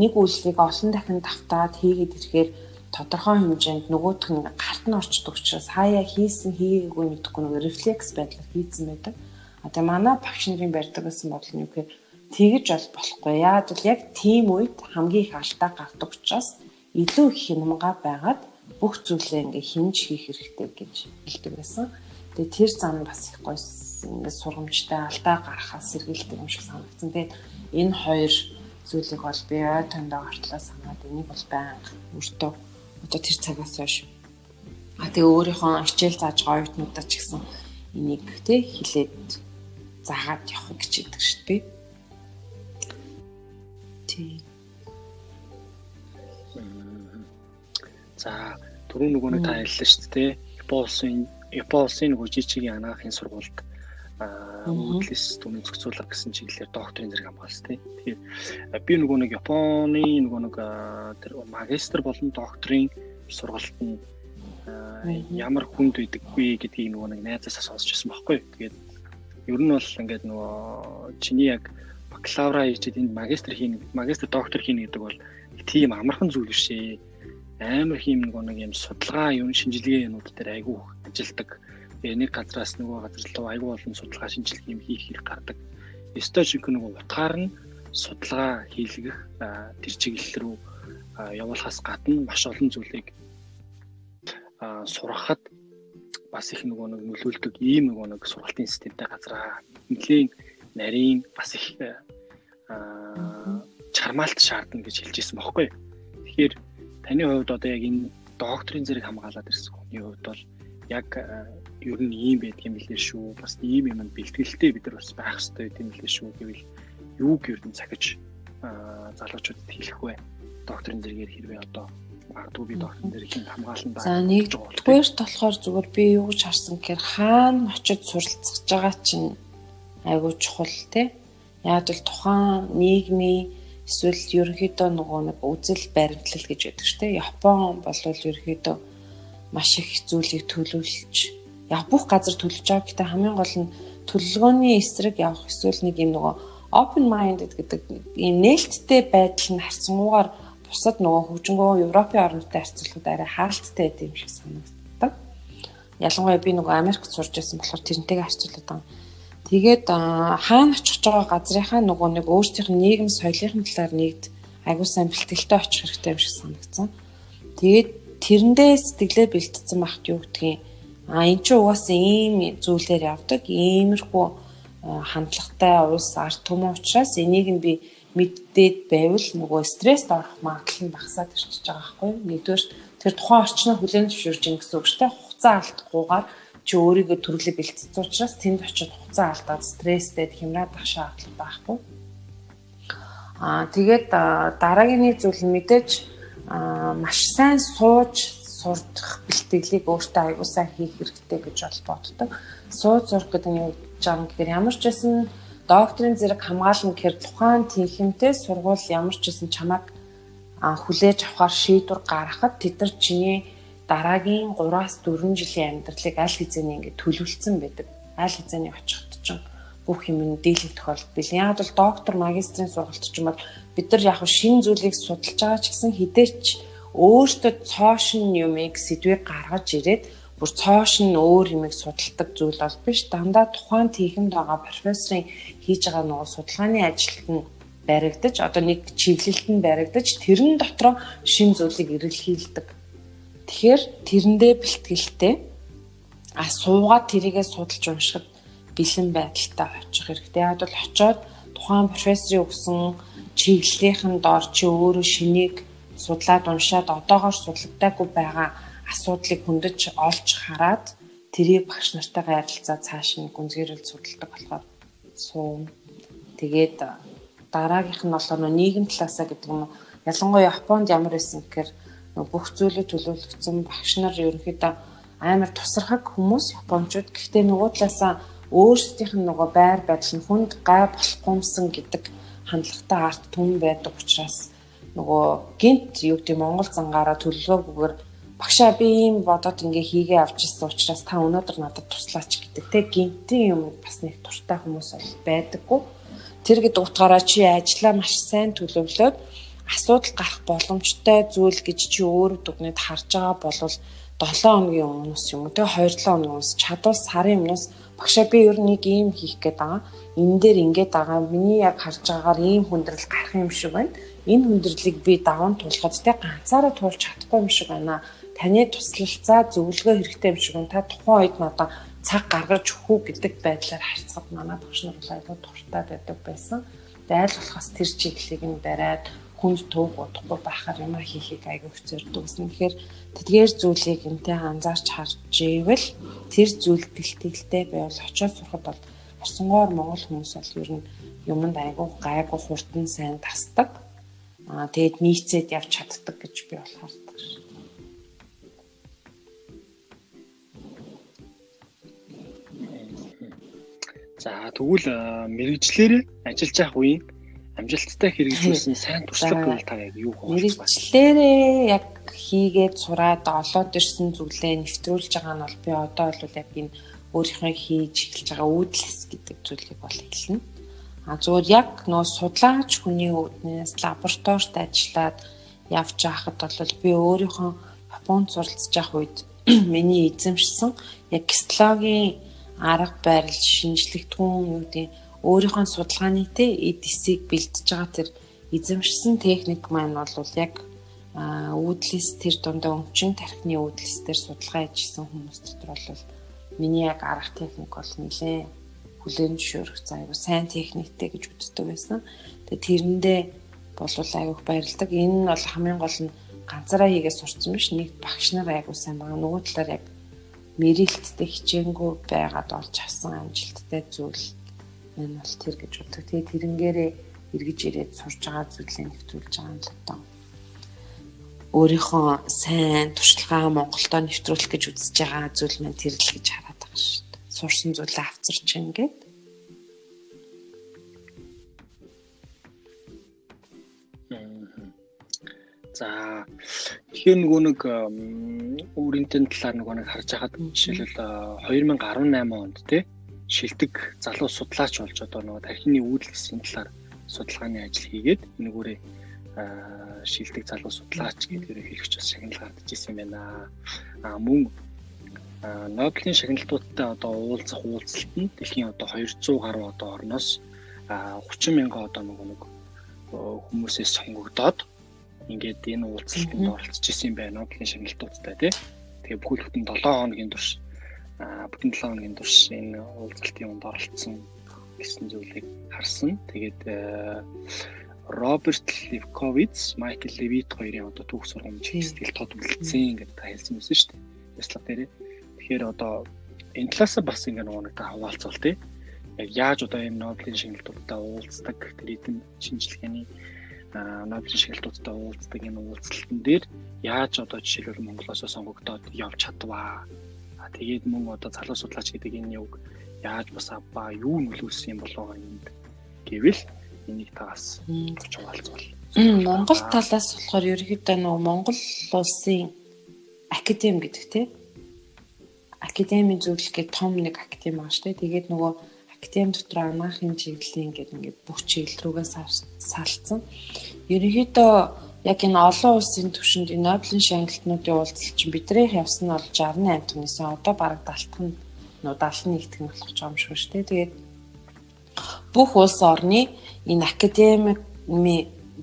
нэг үйлслийг олон дахин давтаад хийгээд ирэхээр тодорхой хэмжээнд нөгөөх нь гарт нь орчдөг учраас хаяа хийсэн хийгээгүй мэдэхгүй нэг рефлекс байдлаар хийцэн байдаг. А тэгээ манай багш нарын барьдаг гэсэн бодол нь юу гэхээр тэгж бол болохгүй. Яагаад гэвэл яг тийм үед хамгийн их алдаа гардаг учраас илүү их хямгаа байгаад бүх зүйлээ ингээ хинж хийх хэрэгтэй гэж хэлдэг байсан. Тэгээ тэр зам бас их гоё ингээ сургамжтай алдаа гарахаас сэргийлдэг юм шиг санагдсан. Тэгээд энэ хоёр зүйлийг бол би ой тондоо гартлаа санаад энийг бол байнга өөртөө одоо тэр цагаас хойш а тэгээ өөрийнхөө хичээл зааж байгаа оюутнуудаа ч гэсэн энийг тий хилээд заагаад явах гэж хэлдэг шүү дээ. Тий. За түрүүн нөгөө нэг та хэллээ шүү дээ. Япон улсын Япон улсын нөгөө жижигийн анагаахын сургуульд үүдлээс түмэн зохицуулга гэсэн чиглэлээр докторийн зэрэг хамгаалсан тийм. Тэгэхээр би нөгөө нэг Японы нөгөө нэг тэр магистр болон докторийн сургалтад нь ямар хүнд байдаггүй гэдгийг нөгөө нэг найзаасаа сонсч байсан байхгүй. Тэгээд ер нь бол ингээд нөгөө чиний яг бакалавра хийчихэд энд магистр хийнэ, магистр доктор хийнэ гэдэг бол тийм амархан зүйл биш ээ. Амар хийм нөгөө нэг юм судалгаа, юм шинжилгээ юмуд дээр айгүй ажилдаг нэг газраас нөгөө газар руу аягүй болон судалгаа шинжилгээ юм хийх хэрэг гардаг. Өстой шиг нөгөө утгаар нь судалгаа хийлгэх тэр чиглэл рүү явуулахаас гадна маш олон зүйлийг сурахад бас их нөгөө нэг нөлөөлдөг ийм нөгөө нэг сургалтын системтэй газраа нэлийн нарийн бас их чармаалт шаардна гэж хэлжсэн бохоггүй. Тэгэхээр таны хувьд одоо яг энэ докторийн зэрэг хамгаалаад ирсэн хүний хувьд бол яг ер нь ийм байдаг юм билээ шүү. Бас ийм юмд бэлтгэлтэй бид нар бас байх хэрэгтэй гэдэг юм билээ шүү гэвэл юуг ер нь цахиж залуучуудад хэлэх вэ? Докторын зэрэгээр хэрвээ одоо магадгүй би докторын зэрэгийн хамгаалалт байгаа. За нэгдүгээр болохоор зүгээр би юу гэж харсан гэхээр хаана очиж суралцж байгаа чинь айгуу чухал те. Яг л тухайн нийгмийн эсвэл ерөнхийдөө нөгөө нэг үзэл баримтлал гэж байдаг шүү дээ. Япон бол ерөнхийдөө маш их зүйлийг төлөвлөж яг бүх газар төлөж байгаа. Гэтэ хамгийн гол нь төлөвлөгөөний эсрэг явах эсвэл нэг юм нөгөө open minded гэдэг ийм нээлттэй байдал нь харцангуугаар бусад нөгөө хөгжингөө Европын орнуудтай харьцуулахад арай хаалттай байд юм шиг санагддаг. Ялангуяа би нөгөө Америкт сурч байсан болохоор тэрнтэйгээ харьцуулаад байгаа. Тэгээд хаана очих байгаа газрынхаа нөгөө нэг өөрсдийнх нь нийгэм соёлын талаар нэгд айгуу сайн бэлтгэлтэй очих хэрэгтэй юм шиг санагдсан. Тэгээд тэрэндээ сэтгэлээ бэлтцсэн багт юу гэдгийг А эн чинь угаасаа ийм зүйлээр явдаг. Иймэрхүү хандлагатай улс ард түмэн учраас энийг нь би мэддээд байвал нөгөө стресст орох магадлал нь багасаад ирчихэж байгаа байхгүй юу? Нэгдүгээр тэр тухайн орчноо хүлээн зөвшөөрж ин гэсэн үг шүү дээ. Хугацаа алдахгүйгээр чи өөрийгөө төрлөг бэлтгэсэн учраас тэнд очиод хугацаа алдаад стресстэй хямраад ах шаардлага байхгүй. Аа тэгээд дараагийн зүйл мэдээж маш сайн сууж сурдах бэлтгэлийг өөртөө сайн хийх хэрэгтэй гэж бол боддог. Сууж сурах гэдэг нь юу гэж байгаа юм гэхээр ямар ч байсан докторийн зэрэг хамгаална гэхээр тухайн тэнхимтэй сургууль ямар ч гэсэн чамайг хүлээж авахар шийдвэр гаргахад тэд нар чиний дараагийн 3-аас 4 жилийн амьдралыг аль хэзээний ингэ төлөвлөсөн байдаг. Аль хэзээний очихд чинь бүх юм нь дийлэх тохиолдол. Яг бол доктор магистрийн сургалт ч юм бол бид нар яг шин зүйлийг судалж байгаа ч гэсэн хідээч өөртөө цоошин юмыг сэдвийг гаргаж ирээд бүр цоош нь өөр юмыг судалдаг зүйл бол биш. Дандаа тухайн тийхэмд байгаа профессорын хийж байгаа нөгөө судалгааны ажилд нь баригдаж одоо нэг чиглэлд нь баригдаж тэрэн дотроо шин зүйлийг эргэлхийлдэг. Тэгэхээр тэрэндээ бэлтгэлтэй а суугаад тэрийгээ судалж уншихад бэлэн байдалтай очих хэрэгтэй. Яг бол очоод тухайн профессорын өгсөн чиглэлийнхэн дор чи өөрөө шинийг судлаад уншаад одоогоор судлагдаагүй байгаа асуудлыг хөндөж олж хараад тэрийг багш нартайгаа ярилцаа цааш нь гүнзгийрэл судалдаг болохоор суун. Тэгээд дараагийнх нь болохоор нийгэм талаасаа гэдэг уу. Ялангуяа Японд ямар байсан гэхээр бүх зүйлийг төлөвлөгдсөн багш нар ерөнхийдөө амар тусархаг хүмүүс японочууд. Гэхдээ нөгөө талаасаа өөрсдийнх нь нөгөө байр байдал нь хүнд гай болохгүймсэн гэдэг хандлагатай арт түн байдаг учраас нөгөө гинт юу гэдэг Монгол зангаараа төлөвлөгөөгүйгээр багшаа би ийм бодоод ингээ хийгээ авч ирсэн учраас та өнөөдөр надад туслаач гэдэг те гинтийн юм бас нэг туртай хүмүүс байдаггүй. Тэр гэдэг утгаараа чи ажлаа маш сайн төлөвлөөд асуудал гарах боломжтой зүйл гэж чи өөр дүгнэд харж байгаа бол 7 хоногийн өмнөөс юм уу те 2 7 хоногийн өмнөөс чадвал сарын өмнөөс багшаа би ер нь нэг ийм хийх гээд байгаа. Энэ дээр ингээд байгаа. Миний яг харж байгаагаар ийм хүндрэл гарах юм шиг байна. Энэ хүндрэлийг би даван тулахад те ганцаараа туулж чадахгүй юм шиг байна таны туслалцаа зөвлөгөө хэрэгтэй юм шиг байна. Та тухайн үед надаа цаг гаргаж өгөх гэдэг байдлаар харьцахад манай багш нар бол аюул дуртай байдаг байсан. Тэгээд аль болохоос тэр чиглэлийг нь бариад хүнд тууг удахгүй байхаар юм хийхийг аягүй хөцөрдөг гэсэн. Тэгэхээр тэдгээр зүйлийг энтэй анзаарч харж ивэл тэр зүйл бэлтгэлтэй байвал очиод сурахад бол орсонгоор монгол хүмүүс бол ер нь юмд аягүй гайгүй хурдан сайн тасдаг. Аа тэгээд нийцээд явж чаддаг гэж би бол шээ. За тэгвэл мэрэгчлэрээ ажиллаж явах үеийн амжилттай хэрэгжүүлсэн сайн туршлага гэвэл та яг юу вэ? Мэрэгчлэрээ яг хийгээд сураад олоод ирсэн зүйлээ нэвтрүүлж байгаа нь бол би одоо бол яг энэ өөрийнхөө хийж эхэлж байгаа үүдлэс гэдэг зүйлийг бол хэлнэ. Зүгээр яг нөө судлаач хүний үүднээс лабораторид ажиллаад явж байхад бол би өөрийнхөө Японд суралцж явах үед миний эзэмшсэн яг кислогийн арга барил шинжлэхтгүүн юу гэдэг өөрийнхөө судалгааны те эдисийг бэлтэж байгаа тэр эзэмшсэн техник маань бол яг үүдлээс тэр дундаа өмчин тархины үүдлээс тэр судалгаа хийжсэн хүмүүс дотор бол миний яг арга техник бол нэлээ хүлээн зөвшөөрөх заа айгу сайн техниктэй гэж үздэг байсан. Тэгээ тэрэндээ бол айгуух баярлдаг. Энэ нь бол хамгийн гол нь ганцаараа хийгээ сурцсан биш. Нэг багш нар айгуу сайн байгаа. Нөгөө талаар яг мэрэлттэй хичээнгүй байгаад олж авсан амжилттай зүйл энэ бол тэр гэж боддог. Тэгээ тэрнгээрээ эргэж ирээд сурж байгаа зүйлээ нэвтрүүлж байгаа юм л одоо өөрийнхөө сайн туршлагаа Монголдо нэвтрүүлэх гэж үзэж байгаа зүйл маань тэр л гэж хараад байгаа шүү. Сурсан зүйлээ авчирч ингээд За тэгэхээр нөгөө нэг өөрийнхөө талаар нөгөө нэг харж байхад жишээлбэл 2018 онд тий шилдэг залуу судлаач болж одоо нөгөө тархины үйлчлэлийн талаар судалгааны ажил хийгээд нэгүрээ шилдэг залуу судлаач гэдгээр хэлэгч бас шагнал гардаж ирсэн юм байна. А мөн Нобелийн шагналтуудтай одоо уулзах уулзалт нь дэлхийн одоо 200 гаруй одоо орноос 30 мянган одоо нөгөө нэг хүмүүсээс сонгогдоод ингээд энэ уулзалтанд оролцож исэн юм байна. Нобелийн шагналтуудтай тий. Тэгээ бүхэл бүтэн 7 хоногийн турш бүтэн 7 хоногийн турш энэ уулзалтын юунд оролцсон гэсэн зүйлийг харсан. Тэгээд Роберт Левковиц, Майкл Левит хоёрын одоо түүх сургамж сэтгэл тод үлдсэн гэдэг та хэлсэн байсан шүү дээ. Яслаг дээр. Тэгэхээр одоо энэ талаас бас ингээ нөгөө нэг та хаваалцвал тий. Яг яаж одоо энэ Нобелийн шагналтуудаа уулздаг тэр эдэн шинжилгээний Нобелийн шагналтуудаа уулздаг энэ уулзалтан дээр яаж одоо жишээлбэл Монголоос сонгогдоод явж чадваа. А тэгээд мөн одоо залуу судлаач гэдэг энэ юг яаж бас аваа, юу нөлөөлсөн юм болоо энд гэвэл энийг таас гэж хуваалцвал. Монгол талаас болохоор ерөнхийдөө нөгөө Монгол улсын академи гэдэг тийм академийн зөвлөл гэдэг том нэг академи байгаа дээ. Тэгээд нөгөө академи дотор анагаахын чиглэлийн гэдэг ингээд бүх чиглэл рүүгээ салцсан. Ерөнхийдөө яг энэ олон улсын түвшинд энэ Нобелийн шагналтнуудын уулзалт чинь бидрийнх явсан нь бол 68 тоннээсээ одоо бараг 70 нь нуу 71 төгн болох ч юм шиг дээ. Тэгээд бүх улс орны энэ академик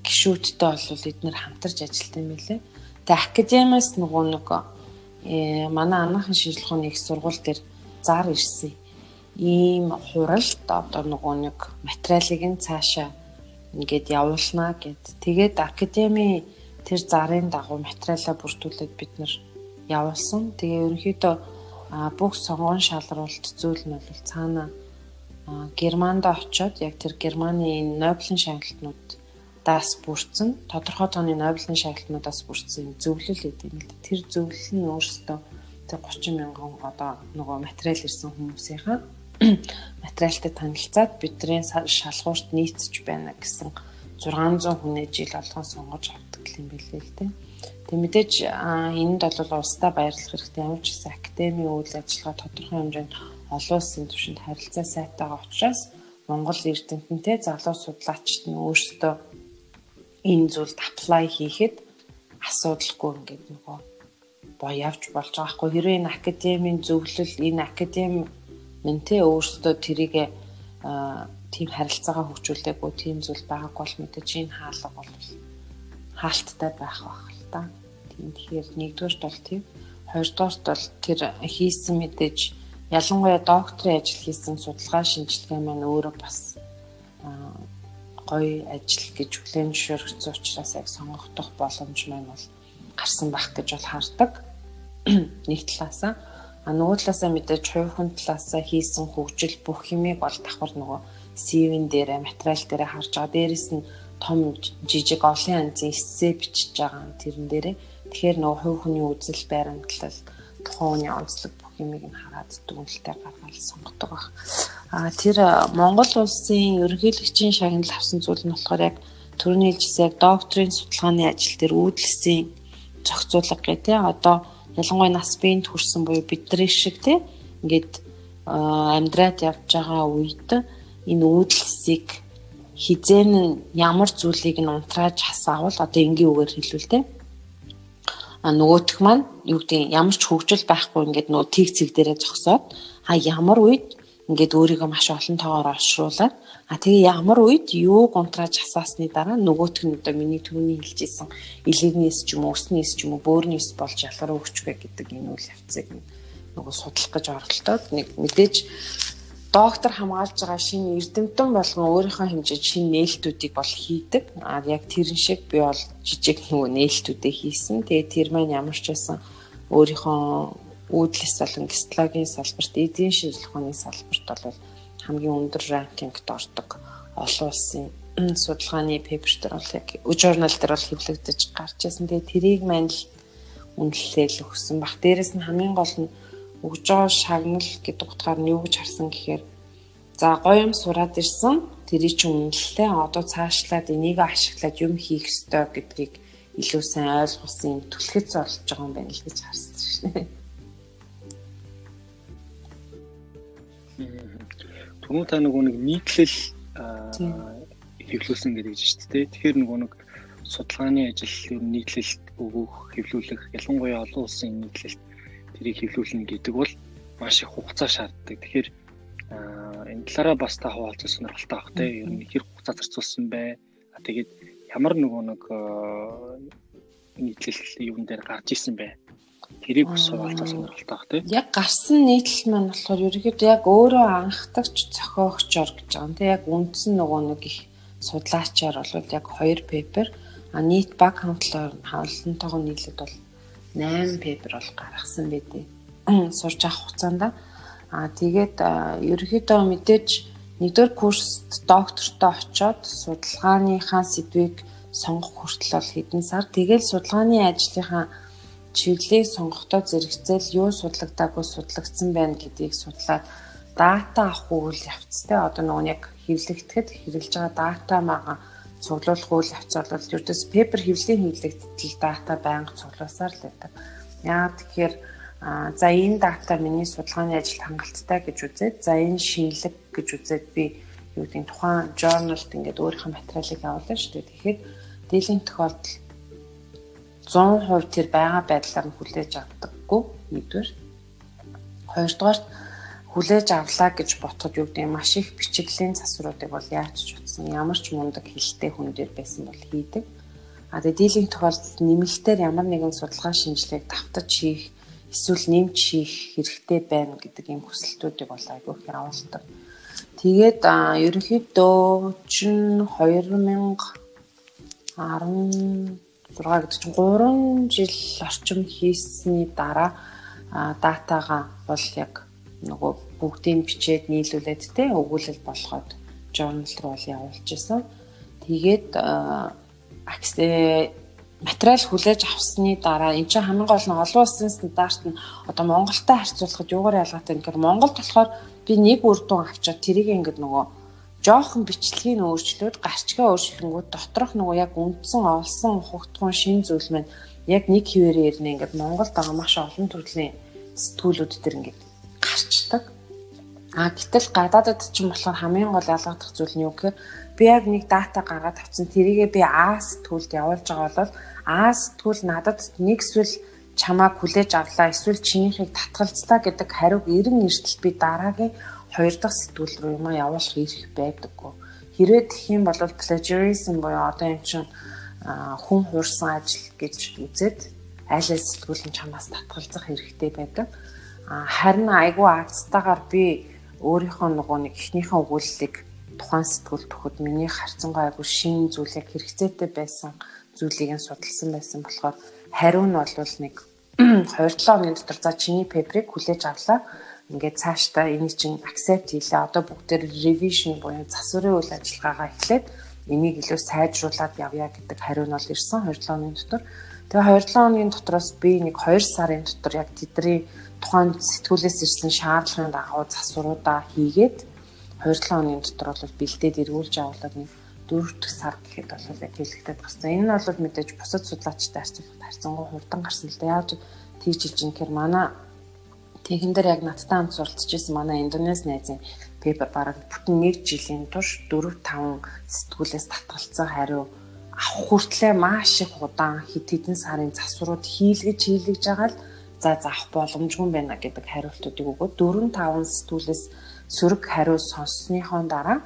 гишүүдтэй бол эднэр хамтарч ажилладаг юм билээ. Тэгээ академиас нөгөө э манай анаахын шинжилгээ ухааны их сургууль дээр зар ирсэн. Ийм хуралд одоо нөгөө нэг материалыг нь цаашаа ингээд явуулнаа гэд. Тэгээд академи тэр зарын дагуу материалаа бүрдүүлээд бид нар явуулсан. Тэгээ ерөнхийдөө бүх сонгон шалралт зүйл нь бол цаана Германд очоод яг тэр Германы Нобелийн шагналтнууд даас бүрдсэн тодорхой тооны Нобелийн шагналтнуудаас бүрдсэн зөвлөл гэдэг юм л да. Тэр зөвлөл нь өөрөөсөө тэг 30 мянган одоо нөгөө материал ирсэн хүмүүсийнхаа материалтай танилцаад бидний шалгуурт нийцэж байна гэсэн 600 хүнээ жил болгон сонгож авдаг юм билээ л дээ. Тэг мэдээж энд бол улсдаа баярлах хэрэгтэй ямар ч гэсэн академийн үйл ажиллагаа тодорхой хэмжээнд олон улсын түвшинд харилцаа сайтайгаа учраас Монгол эрдэмтэнтэй залуу судлаачид нь өөрсдөө энэ зүйлд apply хийхэд асуудалгүй ингээд нөгөө боо явж болж байгаа хгүй хэрвээ энэ академийн зөвлөл энэ академи мэнтэй өөрсдөө тэрийг тийм харилцаагаа хөгжүүлээгүй тийм зүйл байгаагүй бол мэдээж энэ хаалга бол хаалттай байх байх л та. Тийм тэгэхээр нэгдүгээрт бол тийм хоёрдугаарт бол тэр хийсэн мэдээж ялангуяа докторийн ажил хийсэн судалгаа шинжилгээ маань өөрөө бас гоё ажил гэж хүлээн зөвшөөрөгдсөн учраас яг сонгогдох боломж маань бол гарсан байх гэж бол хардаг. Нэг талаасаа а нөгөө талаасаа мэдээж хувь хүн талаасаа хийсэн хөгжил бүх юмыг бол давхар нөгөө CV-н дээр материал дээр харж байгаа. Дээрэс нь том жижиг олон янзын эссе бичиж байгаа тэрэн дээрээ тэгэхээр нөгөө хувь хүний үзэл байрамтлал тухайн хүний онцлог бүх юмыг нь хараад дүгнэлтээр гаргаад сонгодог баг. А тэр Монгол улсын ерөнхийлөгчийн шагнал авсан зүйл нь болохоор яг төрний хэлжсэн яг докторийн судалгааны ажил дээр үүдэлсэн зохицуулга гэх тээ одоо ялангуяа нас биенд хүрсэн буюу бидний шиг тээ ингээд амьдраад явж байгаа үед энэ үүдэлсийг хизэн ямар зүйлийг нь унтрааж хасаавал одоо энгийн үгээр хэлвэл тээ а нөгөөх маань юу гэдэг ямар ч хөгжил байхгүй ингээд нөө тийг цэг дээрээ зогсоод а ямар үед ингээд өөрийгөө маш олон тоогоор олшруулаад а тэгээ ямар үед юу гонтрааж асаасны дараа нөгөөх нь одоо миний түрүүний хэлжсэн илэгнээс ч юм уу өснээс ч юм уу бөөрнээс болж ялгар өгчвэ гэдэг энэ үйл явцыг нөгөө судлах гэж оролдоод нэг мэдээж доктор хамгаалж байгаа шинэ эрдэмтэн болгон өөрийнхөө хэмжээнд шинэ нээлтүүдийг бол хийдэг. А яг тэрэн шиг би бол жижиг нөгөө нээлтүүдээ хийсэн. Тэгээ тэр маань ямар ч байсан өөрийнхөө үүдлэс болон гистологийн салбарт эдийн шинжилгээ ухааны салбарт бол хамгийн өндөр ранкингт ордог олон улсын судалгааны пейперт бол яг журнал дээр бол хэвлэгдэж гарч ирсэн. Тэгээ тэрийг маань л үнэлэл өгсөн баг. Дээрэс нь хамгийн гол нь өгж байгаа шагнал гэдэг утгаар нь юу гэж харсан гэхээр за гоё юм сураад ирсэн. Тэрий ч үнэллээ. Одоо цаашлаад энийг ашиглаад юм хийх ёстой гэдгийг илүү сайн ойлгуулсан түлхэц болж байгаа юм байна л гэж харсан шнэ. Түрүү та нөгөө нэг нийтлэл хэвлүүлсэн гэдэг чинь дээ. Тэгэхээр нөгөө нэг судалгааны ажил нийтлэлт өгөх, хэвлүүлэх, ялангуяа олон улсын нийтлэлт тэрийг хэвлүүлнэ гэдэг бол маш их хугацаа шаарддаг. Тэгэхээр энэ талаараа бас та хуваалцах сонирхолтой байх те. Ер нь хэр хугацаа зарцуулсан бэ? А тэгээд ямар нөгөө нэг нийтлэл юун дээр гарч исэн бэ? Тэрийг бас суулцаа сонирхолтой баг тийм. Яг гарсан нийтлэл маань болохоор ерөнхийдөө яг өөрөө анхдагч зохиогчор гэж байгаа юм тийм. Яг үндсэн нөгөө нэг их судлаачаар бол яг 2 пепер а нийт баг хамтлаар хавлантайгаа нийлээд бол 8 пепер бол гаргасан байдیں۔ Сурж авах хугацаанд а тэгээд ерөнхийдөө мэдээж нэгдүгээр курст доктортой очоод судалгааныхаа сэдвийг сонгох хүртэл бол хэдэн сар тэгэл судалгааны ажлынхаа чиглэлийг сонгохдоо зэрэгцээл юу судлагдаагүй судлагдсан байна гэдгийг судлаад дата авах үйл явцтай одоо нөгөө яг хэвлэгдэхэд хэрэгжилж байгаа дата мага цуглуулах үйл явц бол ердөөс пепер хэвлэлийн хэвлэгдэл дата байнга цуглуулсаар л байдаг. Яа тэгэхээр за энэ дата миний судалгааны ажилд хангалттай гэж үзээд за энэ шинэлэг гэж үзээд би юу гэдэг тухайн journal-д ингээд өөрийнхөө материалыг авуулна шүү дээ. Тэгэхээр дийлэн тохиолдолд 100% тэр байгаа байдлаар нь хүлээж авдаггүй нэгдүгээр. Хоёрдугаар хүлээж авлаа гэж ботход юу гэдэг маш их бичиглийн засваруудыг бол яаж ч утсан ямар ч мундаг хилтэй хүн дээр байсан бол хийдэг. А тэгээ дийлэнх тохиолдолд нэмэлтээр ямар нэгэн судалгаа шинжилгээг давтаж хийх эсвэл нэмж хийх хэрэгтэй байна гэдэг ийм хүсэлтүүдийг бол айгүй их авалдаг. Тэгээд ерөнхийдөө чинь 2010 6 гэдэг чинь 3 жил орчим хийсний дараа датагаа бол яг нөгөө бүгдийг бичээд нийлүүлээд те өгүүлэл болгоод journal руу бол явуулж исэн. Тэгээд материал хүлээж авсны дараа эн чинь хамгийн гол нь олон улсын стандарт нь одоо Монголтой харьцуулахад юугаар ялгаатай гэхээр Монголд болохоор би нэг үр дүн авчаад тэрийг ингээд нөгөө жоохон бичлэгийн өөрчлөлт гарчгаа өөрчлөнгүүд доторх нөгөө яг үндсэн олсон ухагтгуун шин зүйл маань яг нэг хിവэрээ ирнэ ингээд Монголд байгаа маш олон төрлийн сэтгүүлүүд төр ингээд гарчдаг. А гэтэл гадаадд ч юм болохоор хамгийн гол ялгагдах зүйл нь юу гэхээр би яг нэг дата гаргаад авсан тэрийгээ би А сэтгүүлд явуулж байгаа бол А сэтгүүл надад нэг эсвэл чамааг хүлээж авлаа эсвэл чинийхийг татгалцлаа гэдэг хариуг эрен эртэл би дараагийн хоёр дахь сэтгүүл рүү юм явуулах эрх байдаггүй. Хэрвээ тэгэх юм бол plagiarism буюу одоо юм чинь хүн хуурсан ажил гэж үзээд айл айл сэтгүүл нь чамаас татгалзах хэрэгтэй байдаг. Харин айгүй аацтайгаар би өөрийнхөө нөгөө нэг ихнийхэн өгүүлэлийг тухайн сэтгүүл төхөд миний харцангай айгүй шин зүйлийг хэрэгцээтэй байсан зүйлийг нь судалсан байсан болохоор хариу нь бол нэг 2-7 хоногийн дотор за чиний пеперийг хүлээж авлаа ингээд цаашдаа энийг чинь accept хийлээ. Одоо бүгдээр revision буюу засварын үйл ажиллагаагаа эхлээд энийг илүү сайжруулад явъя гэдэг хариу нь бол ирсэн 2-7 хоногийн дотор. Тэгээ 2-7 хоногийн дотроос би нэг 2 сарын дотор яг тэдний тухайн сэтгүүлээс ирсэн шаардлагын дагуу засваруудаа хийгээд 2-7 хоногийн дотор бол бэлдээд эргүүлж явуулаад нэг дөрөвдөх сар гэхэд бол яг хэлэхтэд гарсан. Энэ нь бол мэдээж бусад судлаачтай харьцуулахад харьцангуй хурдан гарсан л да. Яаж тийж хэлж юм гэхээр манай Тэгэн дээр яг надтай хамт суралцж исэн манай Индонез найзын пепер бараг бүтэн 1 жилийн турш 4 5 сэтгүүлээс татгалцсан хариу авах хүртлээр маш их удаан хит хитэн сарын засварууд хийлгэж хийлгэж байгаа л за заах боломжгүй байна гэдэг хариултуудыг өгөөд 4 5 сэтгүүлээс сөрөг хариу сонссныхон дараа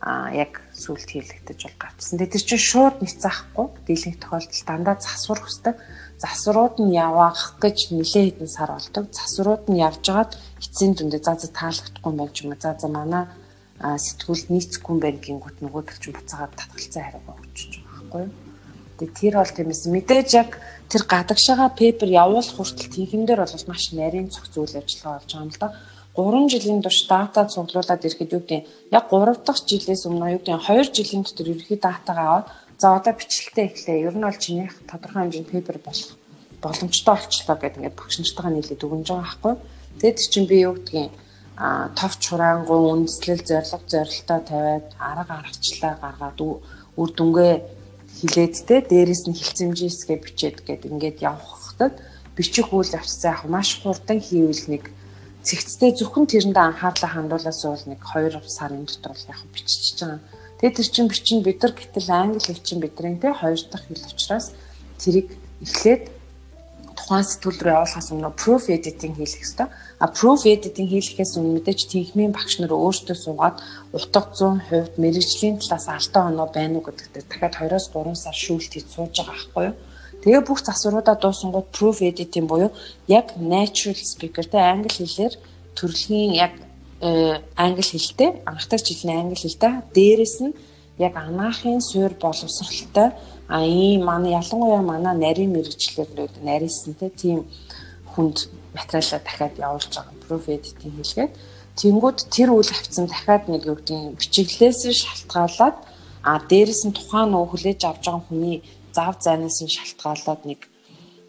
а яг сүлд хийлэгдэж бол гарчсан. Тэр чинь шууд ницаахгүй дийлэнх тохиолдолд дандаа засвар хүсдэг засварууд нь явах гэж нэлээд хэдэн сар болдог. Засварууд нь явж агаад эцсийн дүндээ за за таалагдахгүй юм ч юм. За за манай сэтгүүлд нийцэхгүй юм байна гингүүт нөгөө төр чинь буцаагаад татгалцсан хариугаа өгчөж байгаа байхгүй юу. Тэгээ тэр бол тиймээс мэдээж яг тэр гадагшаага пепер явуулах хүртэл тийхэн дээр бол маш нарийн цогц үйл ажиллагаа болж байгаа юм л да. 3 жилийн турш дата цуглуулад ирэхэд юу гэдэг яг 3 дахь жилээс өмнө юу гэдэг 2 жилийн дотор ерөнхий датагаа аваад За одоо бичлэлтэй эхлэе. Ер нь бол чинийх тодорхой хэмжээнд пейпер болох боломжтой болчлоо гэдэг ингээд багш нартайгаа нийлээд өгнж байгаа байхгүй. Тэгэд чинь би юу гэдгийг а товч хураангуй үндэслэл зориг зорилтоо тавиад арга аргачлаа гаргаад үр дүнгээ хилээд те дээрэс нь хилцэмжээсгээ бичээд гээд ингээд явхад бичих үйл явцсан яг маш хурдан хийвэл нэг цэгцтэй зөвхөн тэрэндээ анхаарлаа хандуулаас бол нэг 2 сарын дотор яг бичиж байгаа Тэгээд тэр чин бичин бид нар гэтэл англи хэл чин бидний те хоёр дахь хэл учраас тэрийг эхлээд тухайн сэтгүүл рүү явуулахаас өмнө proof editing хийх хэрэгтэй. А proof editing хийхээс өмнө мэдээж техникийн багш нар өөрсдөө суугаад утга 100% мэрэгжлийн талаас алдаа оноо байна уу гэдэгт дахиад 2-3 сар шүүлт хийж сууж байгаа байхгүй юу. Тэгээ бүх засваруудаа дуусангууд proof editing буюу яг natural speaker тэ англи хэлээр төрөлхийн яг англи хэлтэй анхдаг жилийн англи хэлтэй дээрэс нь яг анаахын суур боловсралтай. А ийм манай ялангуяа манай нарийн мэрэгчлэр нарийнсан тийм хүнд материалаа дахиад явуулж байгаа proof editing хэлгээд. Тэнгууд тэр үйл авцсан дахиад нэг юу гэдгийг бичиглээс шалтгаалаад а дээрэс нь тухайн нөө хүлээж авч байгаа хүний зав зайнаас нь шалтгаалаад нэг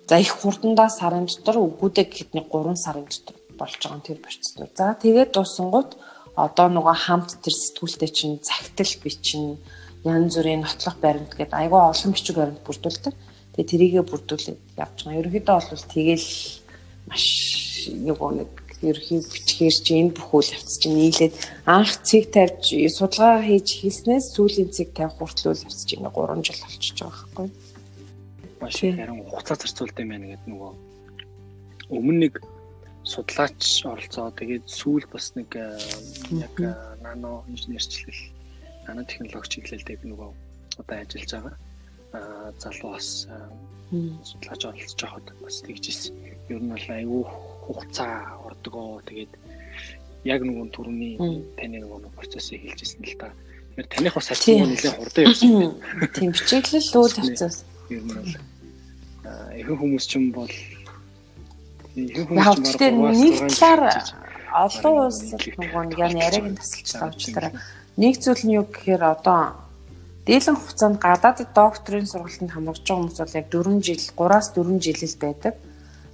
за их хурдандаа сарын дотор үгүүдээ гэхэд нэг 3 сарын дотор болж байгаа нь тэр процедур. За тэгээд дуусангууд одоо нөгөө хамт тэр сэтгүүлтэй чинь цагтл бичин янз бүрийн нотлох баримт гэдэг айгүй олон бичиг баримт бүрдүүлдэг. Тэгээ тэрийгэ бүрдүүлээд явж байгаа. Ерөнхийдөө бол тэгэл маш нөгөө нэг ерхий бичгээр чи энэ бүх үйл явц чинь нийлээд анх цэг тавьж судалгаа хийж хийснээс сүүлийн цэг тавих хүртэл үйл явц чинь 3 жил болчихж байгаа байхгүй. Маш харин хугацаа зарцуулдаг юм байна гэдэг нөгөө өмнө нэг судлаач оролцоо. Тэгээд сүүл бас нэг э, яг э, нано инженерчлэл нано технологич чиглэлдээ нөгөө одоо ажиллаж байгаа. Залуу бас э, судлаач оролцож байхад бас тэгж ирсэн. Ер нь бол айгүй хугацаа ордгоо тэгээд яг нөгөө түрүүний таны нөгөө процессыг хэлжсэн л да. Тэгэхээр таних бас ачаал нэлээд хурдан явсан. Тийм бичиглэл үйл явцаас. Ер нь бол ихэнх хүмүүс ч юм бол ч юм нэг талаар олон улс нөгөө нэг яа яриаг нь тасалчлаа учраас нэг зүйл нь юу гэхээр одоо дийлэн хугацаанд гадаадд докторийн сургалтанд хамрагч байгаа хүмүүс бол яг 4 жил 3-аас 4 жил л байдаг.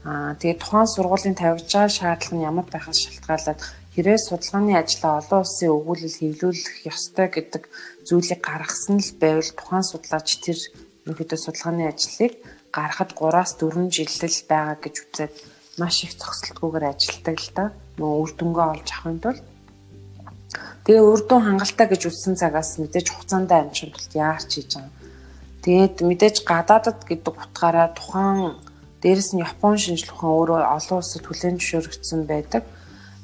Аа тэгээд тухайн сургуулийн тавьж байгаа шаардлага нь ямар байхаас шалтгаалаад хэрвээ судалгааны ажлаа олон улсын өгүүлэл хэвлүүлэх ёстой гэдэг зүйлийг гаргасан л байвал тухайн судлаач тэр ерөнхийдөө судалгааны ажлыг гаргахад 3-аас 4 жил л байгаа гэж үзээд маш их зогсолтгүйгээр ажилладаг л да. Нөө үр дүнгээ олж авахын тулд Тэгээ үр дүн хангалттай гэж үзсэн цагаас мэдээж хугацаанд амжихын тулд яарч хийж байгаа. Тэгээд мэдээж гадаадад гэдэг утгаараа тухайн Дээрэс нь Япон шинжлэх ухаан өөрөө олон улсад хүлээн зөвшөөрөгдсөн байдаг.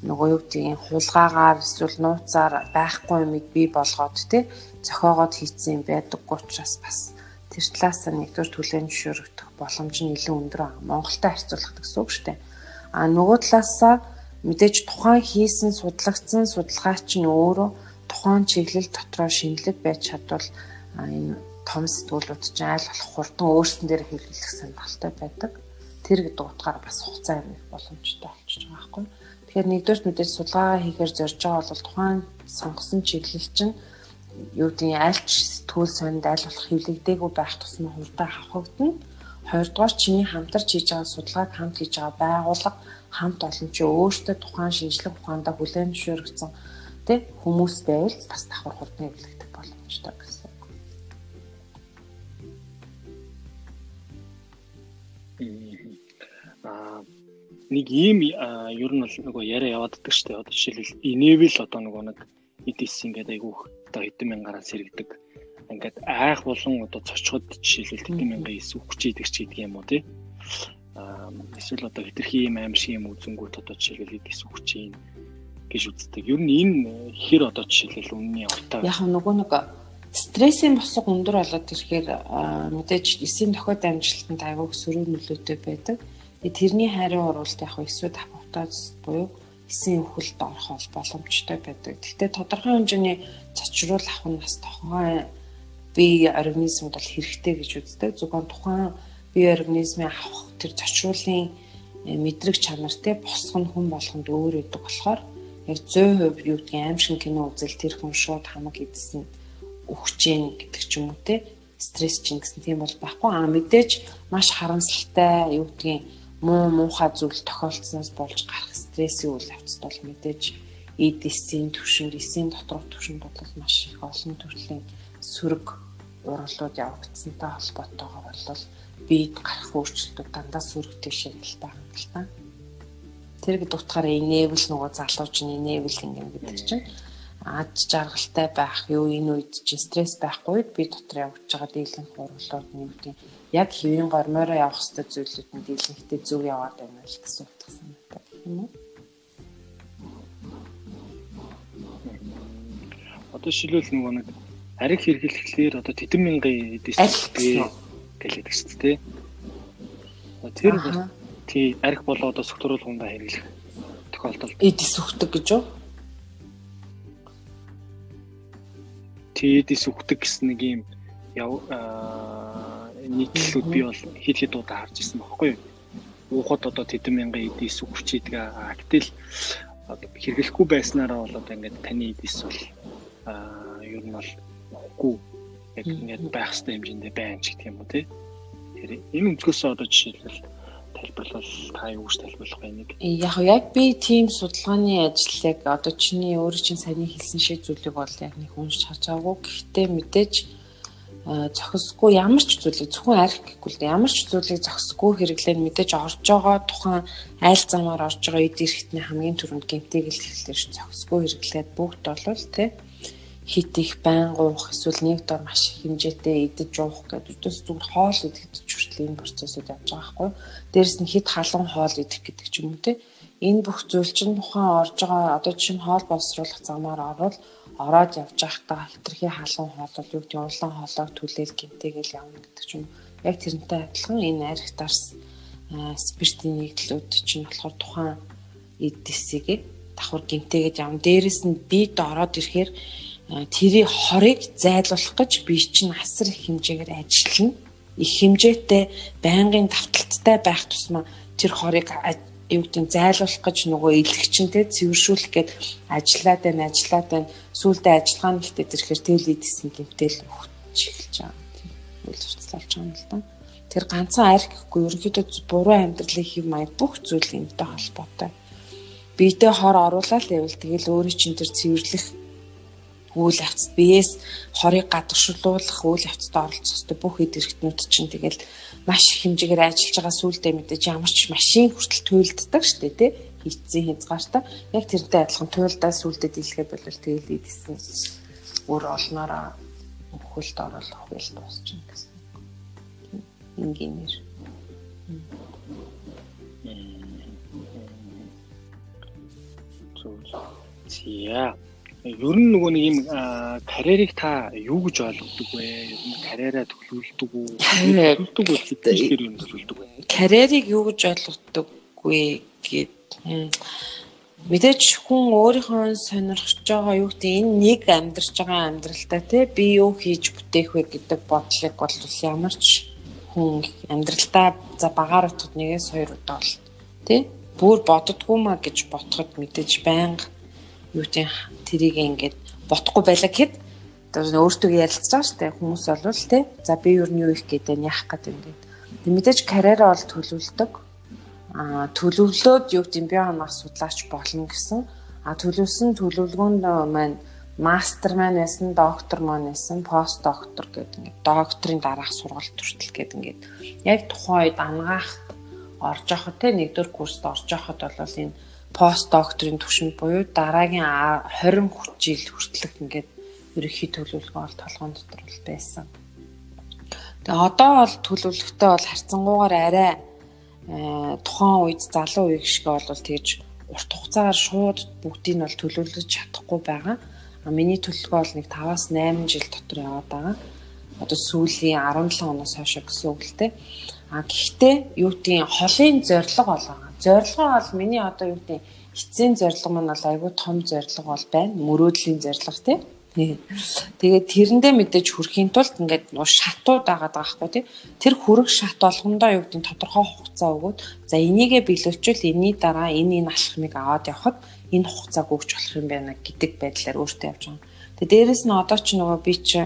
Нөгөө юу гэдгийг хулгаагаар эсвэл нууцаар байхгүй юмыг бий болгоод тий зохиогоод хийцэн байдаггүй учраас бас тэр талаас нь нэгдүгээр хүлээн зөвшөөрөгдөх боломж нь илүү өндөр байгаа. Монголтой харьцуулах гэсэн үг шүү дээ. А нөгөө талаасаа мэдээж тухайн хийсэн судлагдсан судалгаач нь өөрөө тухайн чиглэл дотроо шинэлэг байж чадвал энэ том сэтгүүлүүд чинь айл болох хурдан өөрсдөн дээр хэвлэлэх сонирхолтой байдаг тэр гэдэг утгаар бас хугацаа амих боломжтой болчихж байгаа байхгүй. Тэгэхээр нэгдүгээр мэдээж судалгаа хийхээр зорж байгаа бол тухайн сонгосон чиглэл чинь юу гэдгийг альч сэтгүүл сонд аль болох хөвлөгдөөгүй байх тусмаа хурдан авахгдана. Хоёрдугаар чиний хамтарч хийж байгаа судалгааг хамт хийж байгаа байгууллага хамт олон чи өөртөө тухайн шинжлэх ухаандаа хүлээн зөвшөөрөгдсөн тий хүмүүс байвал бас давхар хурдан эвлэгдэх боломжтой гэсэн. нэг ийм ер нь бол нөгөө яриа яваад ддаг штэ одоо жишээлбэл enable одоо нөгөө нэг EDC ингээд айгүйх одоо хэдэн мянгаараа сэргдэг ингээд айх болон одоо цочход жишээлбэл хэдэн мянган эс үхэж идэг ч гэдэг юм уу тий эсвэл одоо хитрхи юм аим шиг юм үзэнгүүт одоо жишээлбэл EDC үхэж ийн гэж үздэг. Ер нь энэ хэр одоо жишээлбэл үнний уртаа яг нөгөө нэг стрессийн босго өндөр болоод ирэхээр мэдээж эсийн дохиод амжилтанд аягүй сөрөг нөлөөтэй байдаг. Тэгээ тэрний хайрын оруулалт яг эсвэл апоптоз буюу эсийн өхөлд орох боломжтой байдаг. Гэхдээ тодорхой хэмжээний цочруулах авах нь бас тухайн бие организмд бол хэрэгтэй гэж үздэг. Зөвхөн тухайн бие организмын авах тэр зочруулын э, мэдрэг чанар те босго нь хүн болгонд өөр өгдөг болохоор яг 100% юу гэдгийг аим шиг кино үзэл тэр хүн шууд хамаг идсэн өгч जैन гэдэг ч юм уу те стресс чинь гэсэн тийм бол байхгүй а мэдээж маш харамсалтай юу гэдгийг муу муухай зүйл тохиолдсноос болж гарах стрессийн үйл явцд бол мэдээж EDS-ийн төвшөнд, эсийн доторх төвшөнд бол маш их олон төрлийн сөрөг урлууд явагдсантай холбоотойгоор бол бид гарах өөрчлөлтүүд дандаа сөрөг тийшээ л байгаа юм л та. Тэр гэдэг утгаараа enable нөгөө залууч нь enable ингэн гэдэг чинь ад жаргалтай байх юу энэ үед чи стресс байхгүй би дотор явж байгаа дийлэн хурлууд нэмтийн яг хэвийн гормоороо явах хэвээр зүйлүүд нь дийлэнхтэй зөв яваад байна л гэсэн утгасан юм уу Одоо шилүүл нөгөө нэг ариг хэрэглэхлээр одоо тэдэн мянган эдэс гэлээдэг шүү дээ Тэр тий арх болоо одоо сөхтөрүүлгүүндээ хэрэглэх тохиолдолд эдис үхдэг гэж? Тий эдис үхдэг гэсэн нэг юм яв нийтлэлүүд би бол хэд хэд удаа харж ирсэн байхгүй юу? Уухад одоо тэдэн мянган эдис үхч идэг. Гэтэл хэрэглэхгүй байснараа бол одоо ингээд таны эдис бол аа ер нь бол ухгүй яг ингээд байх хэвээр хэмжээндээ байна ч гэх юм уу тий. Тэгэхээр энэ өнцгөөсөө одоо жишээлбэл тайлбарлал та юу гэж тайлбарлах вэ нэг? Яг яг би тийм судалгааны ажлыг одоо чиний өөрөө чинь сайн хэлсэн шиг зүйлийг бол яг нэг уншиж харж байгаагүй. Гэхдээ мэдээж зохисгүй ямар ч зүйлийг зөвхөн арх гэхгүй л ямар ч зүйлийг зохисгүй хэрэглэн мэдээж орж байгаа тухайн айл замаар орж байгаа эд эрхтний хамгийн түрүүнд гэмтийг л хэрэглэж зохисгүй хэрэглээд бүгд болвол тий хит их байн гуух эсвэл нэг дор маш их хэмжээтэй идэж уух гэдэг үдээс зүгээр хоол идэх гэж хүртэл энэ процессыг явж байгаа байхгүй. Дээрэс нь хит халуун хоол идэх гэдэг ч юм уу тий. Энэ бүх зүйл чинь тухайн орж байгаа одоо жишээ нь хоол боловсруулах замаар орвол ороод явж байхдаа хитрхи халуун хоолол юу гэдэг улаан хоолойг түлээл гинтэйгээл явна гэдэг чинь яг тэрнтэй адилхан энэ арх дарс спиртийн нэгдлүүд чинь болохоор тухайн эдисийг давхар гинтэйгээд явна. Дээрэс нь бид ороод ирэхээр тэрийг хорыг зайлуулах гэж би чинь асар их хэмжээгээр ажиллана. Их хэмжээтэй байнгын давталттай байх тусмаа тэр хорыг юу гэдэг зайлуулах гэж нөгөө илгчэнтэй цэвэршүүлэх гээд ажиллаад байна ажиллаад байна. Сүулдэ ажиллагаа нь ихтэй тэрхээр тэл идэсэн гэмтэл өгч эхэлж байгаа үйл явцлалж байгаа юм л да. Тэр ганцхан арх гэхгүй ерөнхийдөө буруу амьдралын хэв маяг бүх зүйл энэтэй холбоотой. Биедээ хор оруулаад байвал тэгэл өөрөө чинь тэр цэвэрлэх үйл явцад биеэс хорыг гадагшуулах үйл явцад оролцох ёстой бүх хэд хэрэгтнүүд чинь тэгэл маш хэмжээгээр ажиллаж байгаа сүулдэ мэдээж ямар ч машин хүртэл туйлддаг штэ тий хийцэн хязгаартаа яг тэрнтэй адилхан туйлдаа сүулдэ дийлгээ болвол тэгэл идсэн өөр олноороо хөлд оруулах хэл дуусчихна гэсэн. Энгийнээр. Зөв. Зя ер нь нөгөө нэг юм карьерийг та юу гэж ойлгодог вэ? Ер нь карьераа төлөвлөдөг үү? Төлөвлөдөг үү? Хэдгээр юм төлөвлөдөг вэ? Карьерийг юу гэж ойлгодог вэ гэд мэдээж хүн өөрийнхөө сонирхож байгаа юу гэдэг энэ нэг амьдарч байгаа амьдралдаа те би юу хийж бүтээх вэ гэдэг бодлыг бол ямар ч хүн амьдралдаа за багаар утгад нэгээс хоёр удаа бол те бүр боддгоо маа гэж ботход мэдээж байнга юу тийм тэрийг ингээд ботхгүй байлаа гэхэд өөртөө ярилцж байгаа шүү дээ. Хүмүүс болвол тий за би юу юу их гэдэг нь яах гэдэг юм гээд мэдээж карьераа бол төлөвлөдөг. А төлөвлөөд юу гэдэг би ханаас судлаач болно гэсэн. А төлөвсөн төлөвлөгөөнд маань мастер маань байсан, доктор маань байсан, пост доктор гэдэг ингээд докторийн дараах сургалт хүртэл гэдэг ингээд яг тухайн үед ангаах орж явахад те нэгдүгээр курст орж явахад бол энэ пост докторийн түвшинд буюу дараагийн 20 жил хүртэлх ингээд ерөөхий төлөвлөгөө бол толгойн дотор бол байсан. Тэгээ одоо бол төлөвлөгтөө бол харьцангуйгаар арай э, тухайн үед залуу үеиг шиг бол тэгж урт хугацаагаар шууд бүгдийг нь бол төлөвлөж чадахгүй байгаа. А миний төлөвлөгөө бол нэг 5-аас 8 жил дотор яваад байгаа. Одоо сүүлийн 17 оноос хойш гэсэн үг л дээ. А гэхдээ юу гэдгийг холын зорилго бол байгаа зорилгоо бол миний одоо юу гэдэг эцсийн зорилго маань бол айгүй том зорилго бол байна. Мөрөөдлийн зорилго тий. Тэгээд тэрэндээ мэдээж хүрэхийн тулд ингээд шатууд агаад байгаа хгүй тий. Тэр хүрэх шат болгондоо юу гэдэг тодорхой хугацаа өгөөд за энийгээ биелүүлчихвэл энэний дараа энэ энэ алхмыг аваад явхад энэ хугацааг өгч болох юм байна гэдэг байдлаар өөртөө явж байгаа. Тэгээ дээрэс нь одоо ч нөгөө би чи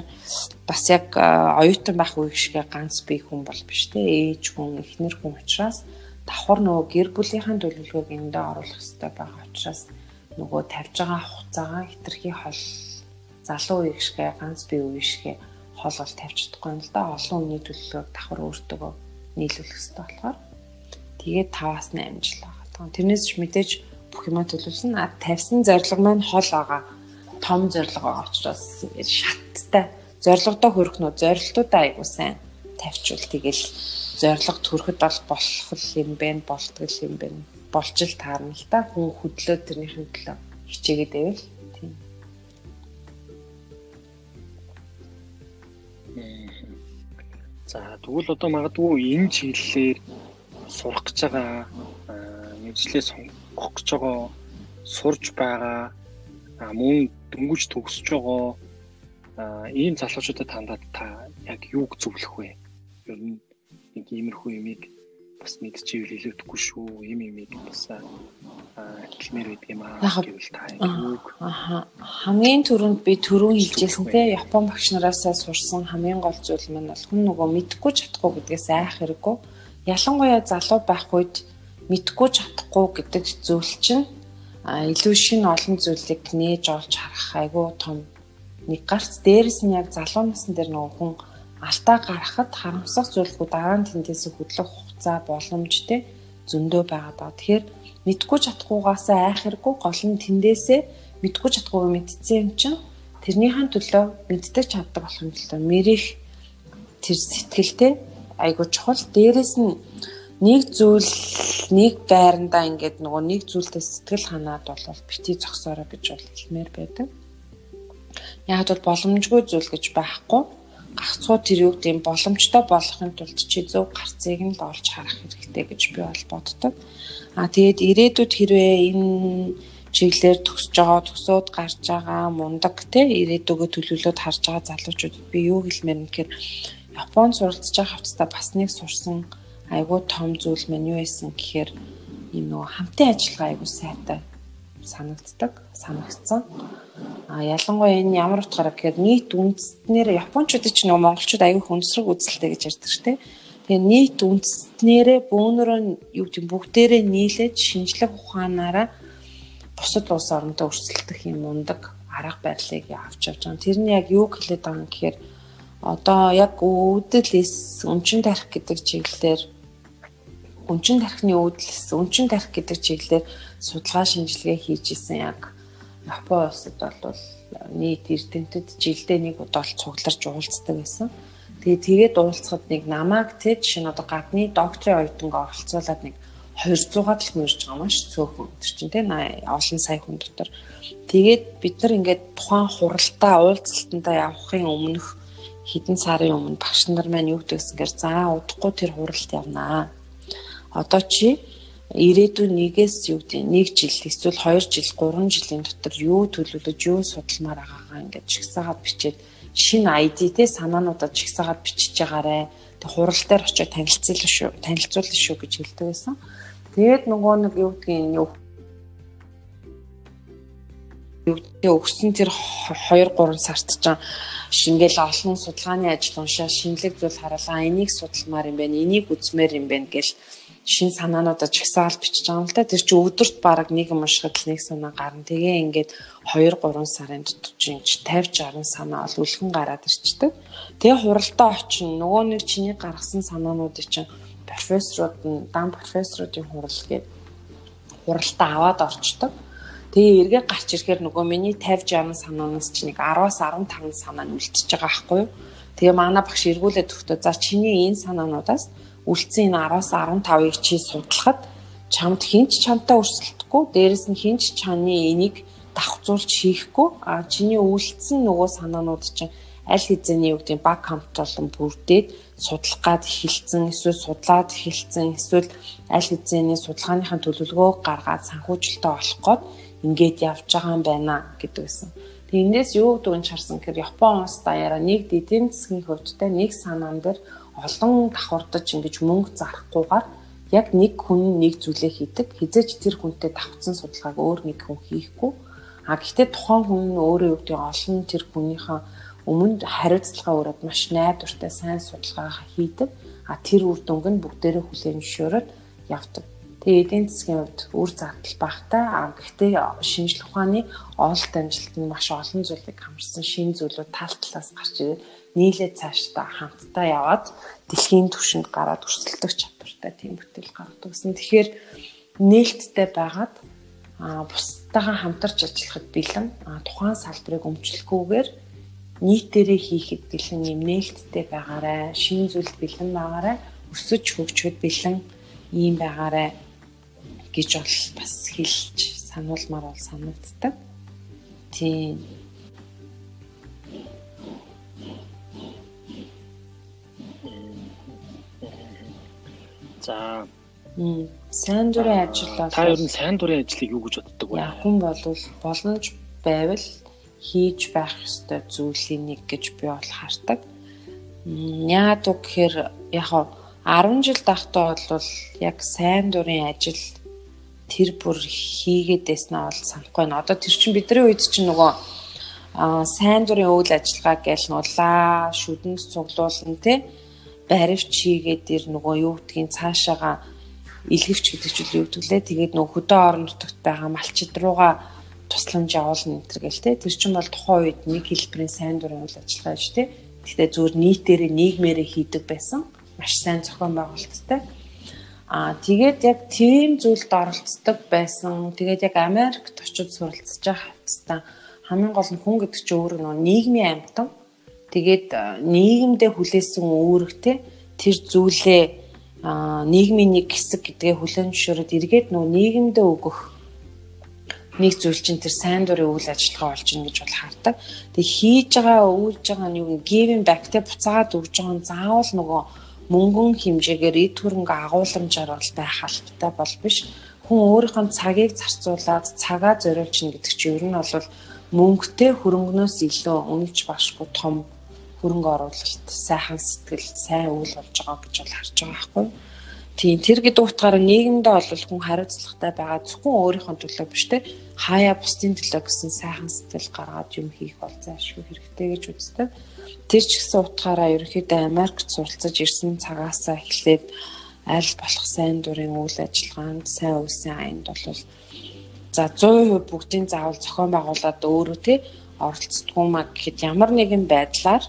бас яг оюутан байх үеиг шиг ганц бие хүн бол биш те ээж хүн эхнэр хүн учраас давхар нөгөө гэр бүлийнхэн төлөвлөгөөг эндээ оруулах хэрэгтэй байгаа учраас нөгөө тавьж байгаа хугацаагаа хитрхи хол залуу үеиг шигэ ганц бие үеиг шигэ хол бол тавьж чадахгүй юм л да олон хүний төлөвлөгөөг давхар өөртөө нийлүүлэх хэрэгтэй болохоор тэгээд 5-аас 8 жил байгаа. Тэрнээс ч мэдээж бүх юма төлөвлөсөн. А тавьсан зорилго маань хол байгаа. Том зорилго байгаа учраас ингээд шаттай зорилгодоо хүрэх нөө зорилтуудаа айгуу сайн тавьчвал тэгэл зориг төрөхөд бол болох юм байна, болтгол юм байна. Болж л таарна л та хүн хөдлөө тэрнийхэн төлөө хичээгээд байвал тийм. За тэгвэл одоо магадгүй энэ чиглэлээр сурах гэж байгаа мэрэгчлээ сонгох гэж байгаа сурж байгаа мөн дөнгөж төгсөж байгаа ийм залуучуудад хандаад та яг юуг зөвлөх вэ? Ер нь нэг иймэрхүү юмыг бас мэдчихвэл илүүдэхгүй шүү. Ийм юмыг бас хэлмээр байдаг юм аа гэвэл та юуг хамгийн түрүүнд би түрүү хэлжсэн те Япон багш нараас сурсан хамгийн гол зүйл маань бол хүн нөгөө мэдхгүй чадахгүй гэдгээс айх хэрэггүй. Ялангуяа залуу байх үед мэдхгүй чадахгүй гэдэг зүйл чинь илүү шин олон зүйлийг нээж олж харах айгүй том нэг гарц дээрэс нь яг залуу насн дээр нөгөө хүн алтаа гаргахад харамсах зүйлгүй дараа нь тэндээс хөдлөх хугацаа боломж те зөндөө байгаа даа. Тэгэхээр мэдгүй чадахгүйгаас айх хэрэггүй гол нь тэндээсээ мэдгүй чадахгүйг мэдсэн юм чинь тэрнийхэн төлөө мэддэг чаддаг болох юм та мэрих тэр сэтгэлтэй айгуу чухал дээрэс нь нэг зүйл нэг байрандаа ингээд нөгөө нэг зүйлдээ сэтгэл ханаад бол бити зогсоорой гэж бол хэлмээр байдаг. Яг бол боломжгүй зүйл гэж байхгүй гагцхуу тэр юу гэдэм боломжтой болохын тулд чи зөв гарцыг нь л олж харах хэрэгтэй гэж би бол боддог. А тэгээд ирээдүйд хэрвээ энэ чиглэлээр төгсөж байгаа, төсөөд гарч байгаа мундаг те ирээдүгөө төлөвлөлөд харж байгаа залуучуудад би юу хэлмээр юм гэхээр Японд суралцж байгаа хавцтай бас нэг сурсан айгүй том зүйл мань юу байсан гэхээр ийм нөгөө хамтын ажиллагаа айгүй сайтай санагддаг, санагдсан. А ялангуяа энэ ямар утгаараа гэхээр нийт үндэстнээр японочдод ч нөгөө монголчууд аюу хүнсрэг үзэлтэй гэж ярьдаг шүү дээ. Тэгээ нийт үндэстнэрээ бөөнөрөө юу гэдэг бүгдээрээ нийлээд шинжлэх ухаанаараа бусад улс оронтой өрсөлдөх юм мундаг арга барилыг авч явж байгаа. Тэр нь яг юу хэлээд байгаа юм гэхээр одоо яг өвдөлс өмчин тарих гэдэг чиглэлээр өмчин тархины өвдөлс өмчин тарих гэдэг чиглэлээр судалгаа шинжилгээ хийж исэн яг Япон улсад бол нийт эрдэмтэд жилдээ нэг удаа л цугларч уулздаг байсан. Тэгээ тэгээд уулзахад нэг намайг те жишээ нь одоо гадны докторийн оюутанг оролцуулаад нэг 200-аад л мөрж байгаа маш цөөхөн тэр чинь те олон сая хүн дотор. Тэгээд бид нар ингээд тухайн хуралдаа уулзалтандаа явахын өмнөх хэдэн сарын өмнө багш нар маань юу гэдэгсэнгээр за удахгүй тэр хуралд явнаа. Одоо чи ирээдүйн нэгээс юу гэдэг нэг жил эсвэл 2 жил 3 жилийн дотор юу төлөвлөж юу судалмаар байгаагаа ингээд чигсаагаад бичээд шинэ ID те санаануудад чигсаагаад бичиж байгаарэ. Тэг хурал дээр очиод танилцуулна шүү. Танилцуулна шүү гэж хэлдэг байсан. Тэгээд нөгөө нэг юу гэдгийг юу юу өгсөн тэр 2 3 сард ч шингээл олон судалгааны ажил уншаа шинэлэг зүйл хараалаа энийг судалмаар юм байна энийг үзмээр юм байна гэл шин санаануудаа чагсаал бичиж байгаа юм л да. Тэр чинь өдөрт бараг нэг юм уншихад нэг санаа гарна. Тэгээ ингээд 2 3 сарын дотор чинь 50 60 санаа ол үлхэн гараад ирчдэг. Тэгээ хуралдаа очин нөгөө нэг чиний гаргасан санаануудыг чинь профессорууд нь дан профессоруудын хурал гээд хуралдаа аваад орчдөг. Тэгээ эргээ гарч ирэхээр нөгөө миний 50 60 санаанаас чи нэг 10-аас 15 санаа нь үлдчихэж байгаа байхгүй юу? Тэгээ манай багш эргүүлээд өгтөө за чиний энэ санаануудаас үлдсэн энэ 10-аас 15-ыг чи судлахад чамд хинч чамтай өрсөлдөхгүй дээрэс нь хинч чаны энийг давхцуулж хийхгүй а чиний үлдсэн нөгөө санаанууд чинь аль хэзээний юу гэдэг баг хамтлан бүрдээд судлах гад эхэлсэн эсвэл судлаад эхэлсэн эсвэл аль хэзээний судалгааныхаа төлөвлөгөө гаргаад санхүүжилтөй олох гээд ингээд явж байгаа юм байна гэдэг байсан. Тэгээ эндээс юу гэдэг нь харсан гэхээр Япон улс даяараа нэг эдийн засгийн хөвдтэй нэг санаан дээр олон давхардаж ингэж мөнгө зарахгүйгээр яг нэг хүн нэг зүйлээ хийдэг. Хизээч тэр хүнтэй давцсан судалгааг өөр нэг хүн хийхгүй. А гэхдээ тухайн хүн өөрөө юу гэдэг олон тэр хүнийхээ өмнө хариуцлага өрөөд маш найдвартай сайн судалгаа хийдэг. А тэр үр дүнг нь бүгдээрээ хүлээн зөвшөөрөд явдаг. Тэгээ эдийн засгийн хувьд үр зардал багтай. А гэхдээ шинжлэх ухааны ололт амжилт нь маш олон зүйлийг хамарсан шинэ зүйлүүд тал талаас гарч ирээд нийлээд цаашдаа хамтдаа яваад дэлхийн түвшинд гараад өрсөлдөх чадвартай тийм бүтээл гаргадаг гэсэн. Тэгэхээр нээлттэй байгаад а бусдаагаа хамтарч ажиллахад бэлэн а тухайн салбарыг өмчлөхгүйгээр нийтээрээ хийхэд бэлэн юм нээлттэй байгаарай шинэ зүйлд бэлэн байгаарай өсөж хөгжөхөд бэлэн ийм байгаарай гэж бол бас хэлж сануулмаар бол санагддаг. Тийм За Сайн дурын ажил бол та ер нь сайн дурын ажлыг юу гэж боддог вэ? Яг хүн бол боломж байвал хийж байх ёстой зүйлийн нэг гэж би бол хардаг. Яагаад үг гэхээр яг 10 жил дахтаа бол яг сайн дурын ажил тэр бүр хийгээд байснаа бол санахгүй байна. Одоо тэр чинь бидний үед чинь нөгөө а сайн дурын үйл ажиллагаа гээл нулаа шүдэнд цуглуулна те баривч хийгээд ир нөгөө юу гэдгийг цаашаага илгэвч гэдэг чинь юу гэдэг лээ тэгээд нөгөө хөдөө орон нутагт байгаа малчид руугаа тусламж явуулна энэ төр гээл те тэр чинь бол тухайн үед нэг хэлбэрийн сайн дурын үйл ажиллагаа шүү те гэхдээ зүгээр нийтээр нийгмээрээ хийдэг байсан маш сайн зохион байгуулалттай Аа тэгээд яг тийм зүйлд оролцдог байсан. Тэгээд яг Америкт очиж суралцж байгаа хавцтай хамгийн гол нь хүн гэдэг чинь өөрөө нөгөө нийгмийн амьтан. Тэгээд нийгэмдээ хүлээсэн үүрэгтэй тэр зүйлээ нийгмийн нэг хэсэг гэдгээ хүлээн зөвшөөрөд эргээд нөгөө нийгэмдээ өгөх нэг зүйл чинь тэр сайн дурын үйл ажиллагаа болж ийн гэж бол хардаг. Тэг хийж байгаа үйлж байгаа нь юу giving back те буцаагаад өгж байгаа нь заавал нөгөө мөнгөн хэмжээгээр эд хөрөнгө агуулмжаар бол байх албатай бол биш. Хүн өөрийнхөө цагийг зарцуулаад цагаа зориулж ин гэдэг чинь ер нь бол мөнгөтэй хөрөнгнөөс илүү үнэлж башгүй том хөрөнгө оруулалт, сайхан сэтгэл, сайн үйл болж байгаа гэж бол харж байгаа байхгүй? Тийм тэр гэдэг утгаараа нийгэмдээ бол хүн хариуцлагатай байгаа зөвхөн өөрийнхөө төлөө биш те хаяа бусдын төлөө гэсэн сайхан сэтгэл гаргаад юм хийх бол заашгүй хэрэгтэй гэж үздэг. Тэр ч гэсэн утгаараа ерөнхийдөө Америкт суралцаж ирсэн цагаасаа эхлээд аль болох сайн дурын үйл ажиллагаанд сайн үсэн аянд бол за 100% бүгдийн заавал зохион байгуулад өөрөө те оролцдгүй маа гэхэд ямар нэгэн байдлаар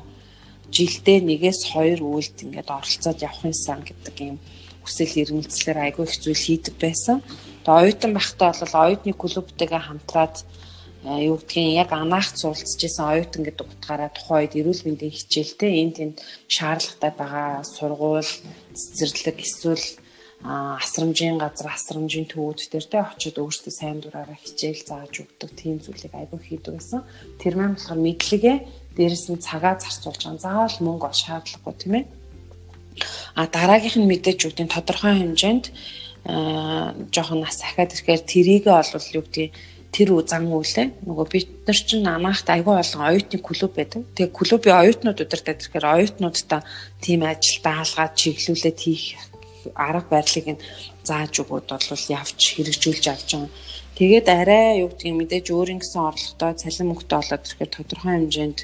жилдээ нэгээс хоёр үйлд ингээд оролцоод явах юмсан гэдэг юм хүсэл эрмэлзлэр айгүй их зүйл хийдэг байсан. Тэгээ оюутан байхдаа бол оюутны клубтэйгээ хамтраад юу гэдгийг яг анаах суралцж исэн оюутан гэдэг утгаараа тухайн үед эрүүл мэндийн хичээлтэй энд тэнд шаардлагатай байгаа сургууль цэцэрлэг эсвэл асрамжийн газар асрамжийн төвүүд дээр тэ очиод өөрсдөө сайн дураараа хичээл зааж өгдөг тийм зүйлийг айгүй хийдэг байсан. Тэр маань болохоор мэдлэгээ дээрэс нь цагаа зарцуулж байгаа. Заавал мөнгө ол шаардлагагүй тийм ээ. А дараагийнх нь мэдээж үгдийн тодорхой хэмжээнд аа жоохон нас ахаад ирэхээр тэрийгэ олвол юу гэдгийг тэр зан үйлээ нөгөө бид нар чинь намаахт айгүй олон оюутны клуб байдаг. Тэгээ клубын оюутнууд удирдах гэхээр оюутнуудтай тийм ажил даалгаад чиглүүлээд хийх арга барилыг нь зааж өгөөд бол явж хэрэгжүүлж авч байгаа. Тэгээд арай юу гэдгийг мэдээж өөрийн гэсэн орлоготой цалин мөнгөтэй болоод ирэхээр тодорхой хэмжээнд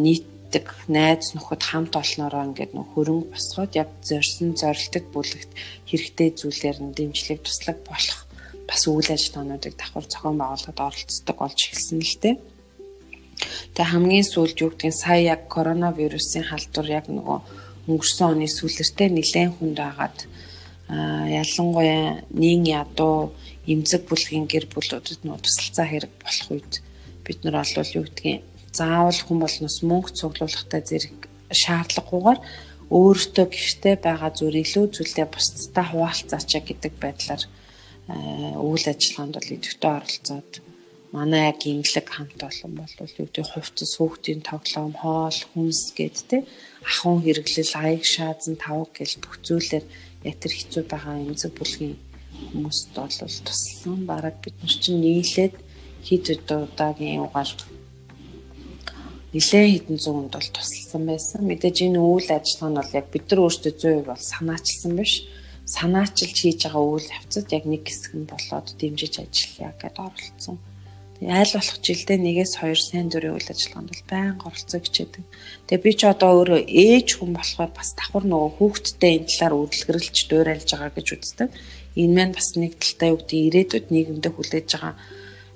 нийтдэг найз нөхөд хамт олноороо ингээд нөх хөрөнгө босгоод яг зорьсон зорилтод бүлэгт хэрэгтэй зүйлээр нь дэмжлэг туслаг болох бас үйл ажиллагаануудыг давхар зохион байгуулалт оролцдог болж эхэлсэн л дээ. Тэгээ хамгийн сүүлд юу гэдгийг сая яг коронавирусын халдвар яг нөгөө өнгөрсөн оны сүүлэртээ нэлээд хүнд агаад ялангуяа нийн ядуу эмзэг бүлгийн гэр бүлүүдэд нөө тусалцаа хэрэг болох үед бид нар олвол юу гэдгийг заавал хүн болноос мөнгө цуглуулахтай зэрэг шаардлагагүйгээр өөртөө гэртээ байгаа зүйл илүү зүйлээ бусдтай хуваалцаач гэдэг байдлаар үйл ажиллагаанд бол идэвхтэй оролцоод манай яг имлэг хамт олон бол юу гэдэг хувцас хүүхдийн тоглоом хоол хүнс гэд тэ ахын хэрэглэл аяг шаазан тавг гэл бүх зүйлээр яг тэр хэцүү байгаа эмзэг бүлгийн хүмүүст бол туссан бараг бид нар чинь нийлээд хит удаагийн угаал нэлээд хэдэн зуунд бол тусалсан байсан. Мэдээж энэ үйл ажиллагаа нь бол яг бид нар өөрсдөө 100% бол санаачилсан биш санаачилж хийж байгаа үйл явцад яг нэг хэсэг нь болоод дэмжиж ажиллая гэдээ оролцсон. Айл болох жилдээ нэгээс хоёр сайн дурын үйл ажиллагаанд бол байнга оролцоо хичээдэг. Тэгээ би ч одоо өөрөө ээж хүн болохоор бас давхар нөгөө хүүхдтэй энэ талаар үргэлжлүүлж дуурайлж байгаа гэж үздэг. Энэ маань бас нэг талтай юу гэдэг ирээдүйд нийгэмдээ хүлээж байгаа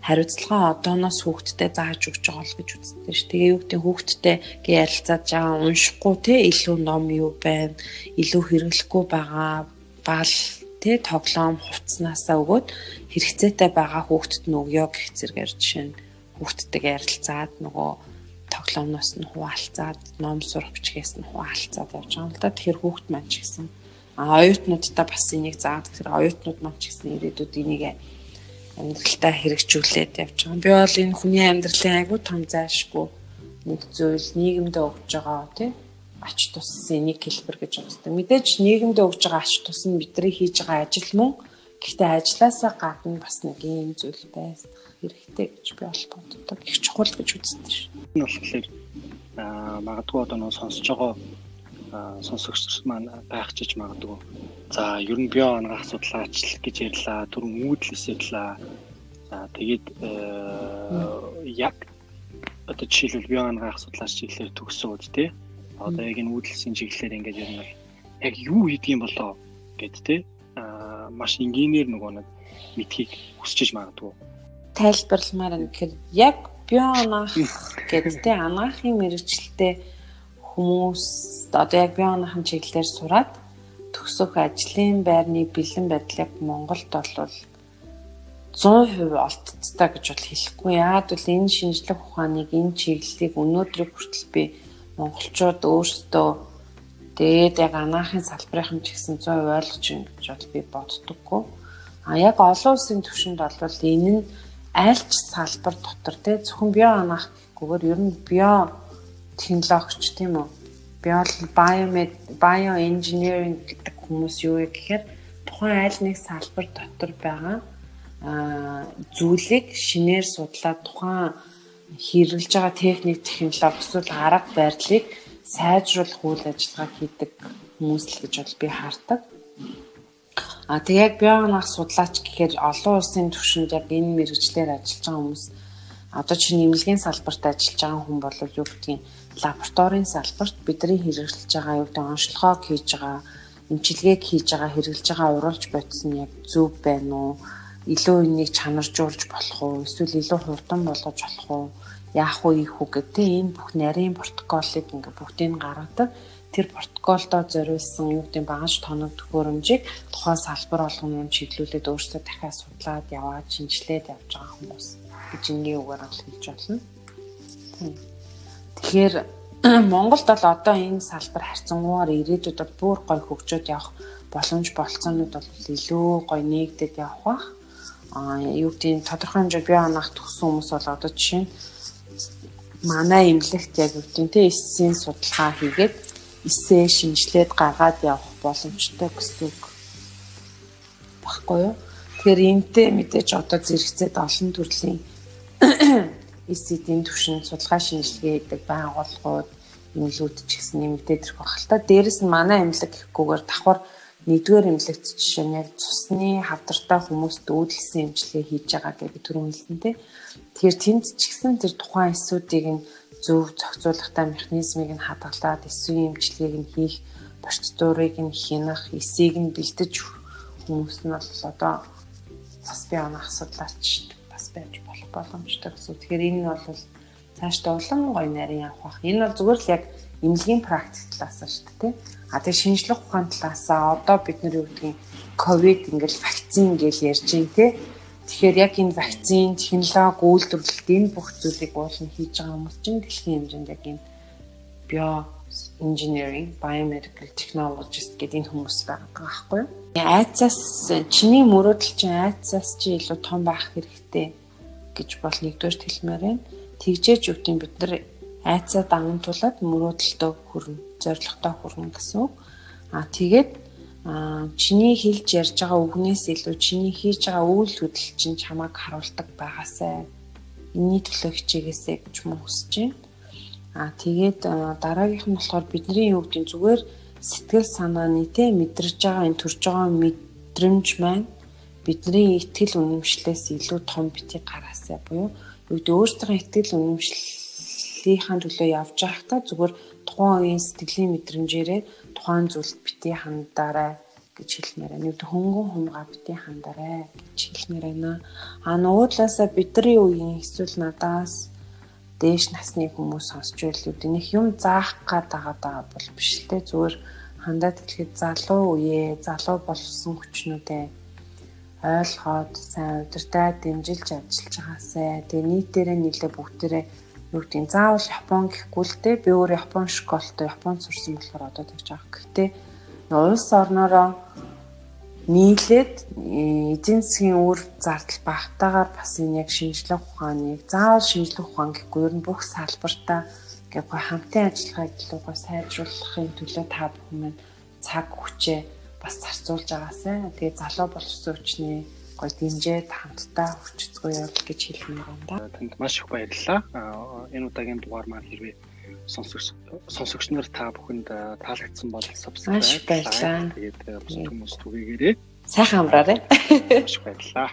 хариуцлага одооноос хүүхдтэй зааж өгч байгаа л гэж үздэг ш. Тэгээ юу гэдэг хүүхдтэй гээ ярилцаад жаа уншихгүй те илүү ном юу байна, илүү хэрэглэхгүй байгаа бал тэ тоглоом хувцснаасаа өгөөд хэрэгцээтэй байгаа хүүхдэд нь өгөө гэх зэрэгээр жишээ нь хүүхдтэйгээ ярилцаад нөгөө тоглоомноос нь хуваалцаад ном сурах бичгээс нь хуваалцаад явж байгаа юм л да. Тэгэхээр хүүхд маань ч гэсэн оюутнуудтай бас энийг заадаг. Тэгэхээр оюутнууд маань ч гэсэн ирээдүйд энийг амьдралтаа хэрэгжүүлээд явж байгаа. Би бол энэ хүний амьдралын айгүй том зайлшгүй нэг зүйл нийгэмдээ өгж байгаа тий ач туссан нэг хэлбэр гэж үздэг. Мэдээж нийгэмд өгж байгаа ач тус нь бидний хийж байгаа ажил мөн гэхдээ ажлаасаа гадна бас нэг юм зүйл байх хэрэгтэй гэж би бол боддог. Их чухал гэж үздэг шээ. Энэ болохоор аа магадгүй одоо нөө сонсож байгаа сонсогч маань гайхчих магадгүй. За ер нь био ангаа асуудлаач гэж ярьлаа, түрүүн үүдлээс ярьлаа. За тэгээд э, яг одоо жишээлбэл био ангаа асуудлаач чиглэлээр төгсөөд тий одоо яг энэ үүдэлсийн чиглэлээр ингээд ер нь яг юу хийдгийм болоо гэд те а маш энгийнээр нөгөө нэг мэдхийг хүсчиж магадгүй тайлбарламаар юм гэхээр яг бионах гэдэг те анагаахын мэрэгчлэлтэй хүмүүс одоо яг бионахын чиглэлээр сураад төгсөх ажлын байрны бэлэн байдлыг Монголд бол 100% олдцтой гэж бол хэлэхгүй. Яагад бол энэ шинжлэх ухааныг энэ чиглэлийг өнөөдрийг хүртэл би монголчууд өөрсдөө тэгээд яг анаахын салбарын ч гэсэн 100% ойлгож байна гэж бол би боддоггүй. А яг олон улсын түвшинд бол энэ нь альч салбар дотор те зөвхөн био анаах гэхгүйгээр ер нь био технологич тийм үү? Био биомед био инженеринг гэдэг хүмүүс юу вэ гэхээр тухайн аль нэг салбар дотор байгаа зүйлийг шинээр судлаад тухайн хэрэгжилж байгаа техник, технологи эсвэл арга барилыг сайжруулах үйл ажиллагаа хийдэг хүмүүс л гэж бол би хардаг. А тэг яг биогоноос судлаач гэхээр олон улсын түвшинд яг энэ мэрэгчлэр ажиллаж байгаа хүмүүс одоо чинь нэмэлгийн салбарт ажиллаж байгаа хүн бол юу гэдгийг лабораторийн салбарт бидний хэрэгжилж байгаа юу гэдэг онцлогоог хийж байгаа эмчилгээг хийж байгаа хэрэгжилж байгаа уралж бодсон яг зөв байна уу илүү энийг чанаржуулж болох уу? эсвэл илүү хурдан болгож болох уу? яах вэ ийх үү гэдэг. Энэ бүх нарийн протоколыг ингээ бүгдийг гаргадаг тэр протоколдоо зориулсан юу гэдэг багаж тоног төхөөрөмжийг тухайн салбар болгоно чиглүүлээд өөрсдөө дахиад судлаад яваад шинжилээд явж байгаа хүмүүс гэж ингийн үгээр бол хэлж болно. Тэгэхээр Монголд бол одоо энэ салбар харьцангуйгаар ирээдүйд бүр гой хөгжөөд явах боломж болцоонууд бол илүү гой нэгдэд явах бах юу гэдэг тодорхой хэмжээ бие анаах төгсөн хүмүүс бол одоо жишээ нь манай эмнэлэгт яг юу гэдэг те эссийн судалгаа хийгээд эсээ шинжилээд гаргаад явах боломжтой гэсэн үг баггүй юу. Тэгэхээр энтэй мэдээж одоо зэрэгцээд олон төрлийн эсэдийн төвшин судалгаа шинжилгээ хийдэг байгууллагууд эмнэлүүд ч гэсэн нэмэгдээд ирэх баг л та. Дээрэс нь манай эмнэлэг гэхгүйгээр давхар нэгдүгээр эмнэлэгт жишээ нь яг цусны хавдартай хүмүүст үүдэлсэн эмчилгээ хийж байгаа түрүүн хэлсэн тий. Тэгэхээр тэнд ч гэсэн тэр тухайн эсүүдийг нь зөв зохицуулахтай механизмыг нь хадгалаад эсвийн эмчилгээг нь хийх процедурыг нь хянах, эсийг нь бэлдэж хүмүүс нь бол одоо бас би оноо асуудлаач бас байж болох боломжтой гэсэн. Тэгэхээр энэ нь бол цаашдаа улам гоё нарийн явах. Энэ бол зүгээр л яг эмнэлгийн практик талаас нь шүү дээ. А тэгээ шинжлэх ухаан талаасаа одоо бид нар юу гэдгийг ковид ингээл вакцин гэж ярьж байна те. Тэгэхээр яг энэ вакцин технологи үйлдвэрлэлт энэ бүх зүйлийг уулын хийж байгаа хүмүүс чинь дэлхийн хэмжээнд яг энэ био engineering biomedical technologist гэдэг энэ хүмүүс байгаа байхгүй юу? Айцаас чиний мөрөөдөл чинь айцаас чи илүү том байх хэрэгтэй гэж бол нэгдүгээр хэлмээр байна. Тэгжээч гэдэг бид нар айцаа дагамжуулаад мөрөөдөлтөө хүрнэ, зорилготой хүрнэ гэсэн үг. Аа тэгээд чиний хэлж ярьж байгаа үгнээс илүү чиний хийж байгаа үйл хөдлөл чинь чамайг харуулдаг байгаасай. Энийний төлөө хичээгээсэй гэж мөн хүсэж байна. Аа тэгээд дараагийнх нь болохоор бидний юу гэдэг зүгээр сэтгэл санааны те мэдрэж байгаа энэ төрж байгаа мэдрэмж маань бидний итгэл үнэмшлээс илүү том битгий гараасай буюу юу гэдэг өөрсдөө итгэл үнэмшил сэтгэлийнхаа төлөө явж байхдаа зүгээр тухайн үеийн сэтгэлийн мэдрэмжээрээ тухайн зүйлд бити хандаарай гэж хэлмээр байна. Юу хөнгөн хумгаа бити хандаарай гэж хэлмээр байна. А нөгөөдлөөсөө бидний үеийн эсвэл надаас дээш насны хүмүүс сонсч байл үү нэг юм заах гээд байгаа бол биш л те зүгээр хандаад хэлэхэд залуу үе залуу болсон хүчнүүдээ ойлгоод сайн удирдаа дэмжилж ажиллаж байгаасай. Тэгээ нийтээрээ нийлээ бүгдээрээ юу гэдэг заавал Япон гэхгүй л дээ би өөр Япон школтой Японд сурсан болохоор одоо тэгж байгаа. Гэхдээ улс орноороо нийлээд эзэн засгийн үр зардал багтаагаар бас энэ яг шинжлэх ухааныг заавал шинжлэх ухаан гэхгүй ер нь бүх салбартаа Гэхдээ хамтын ажиллагааг илүү гоо сайжруулахын төлөө та бүхэн маань цаг хүчээ бас зарцуулж байгаасай. Тэгээ залуу боловсон хүчний гоё дэмжээд хамтдаа явал гэж хэлмээр байна да. Танд маш их баярлалаа. Энэ удаагийн дугаар маань хэрвээ сонсогч сонсогч нар та бүхэнд таалагдсан бол subscribe. Тэгээд бус хүмүүс түгээгээрэй. Сайхан амраарай. Маш баярлалаа.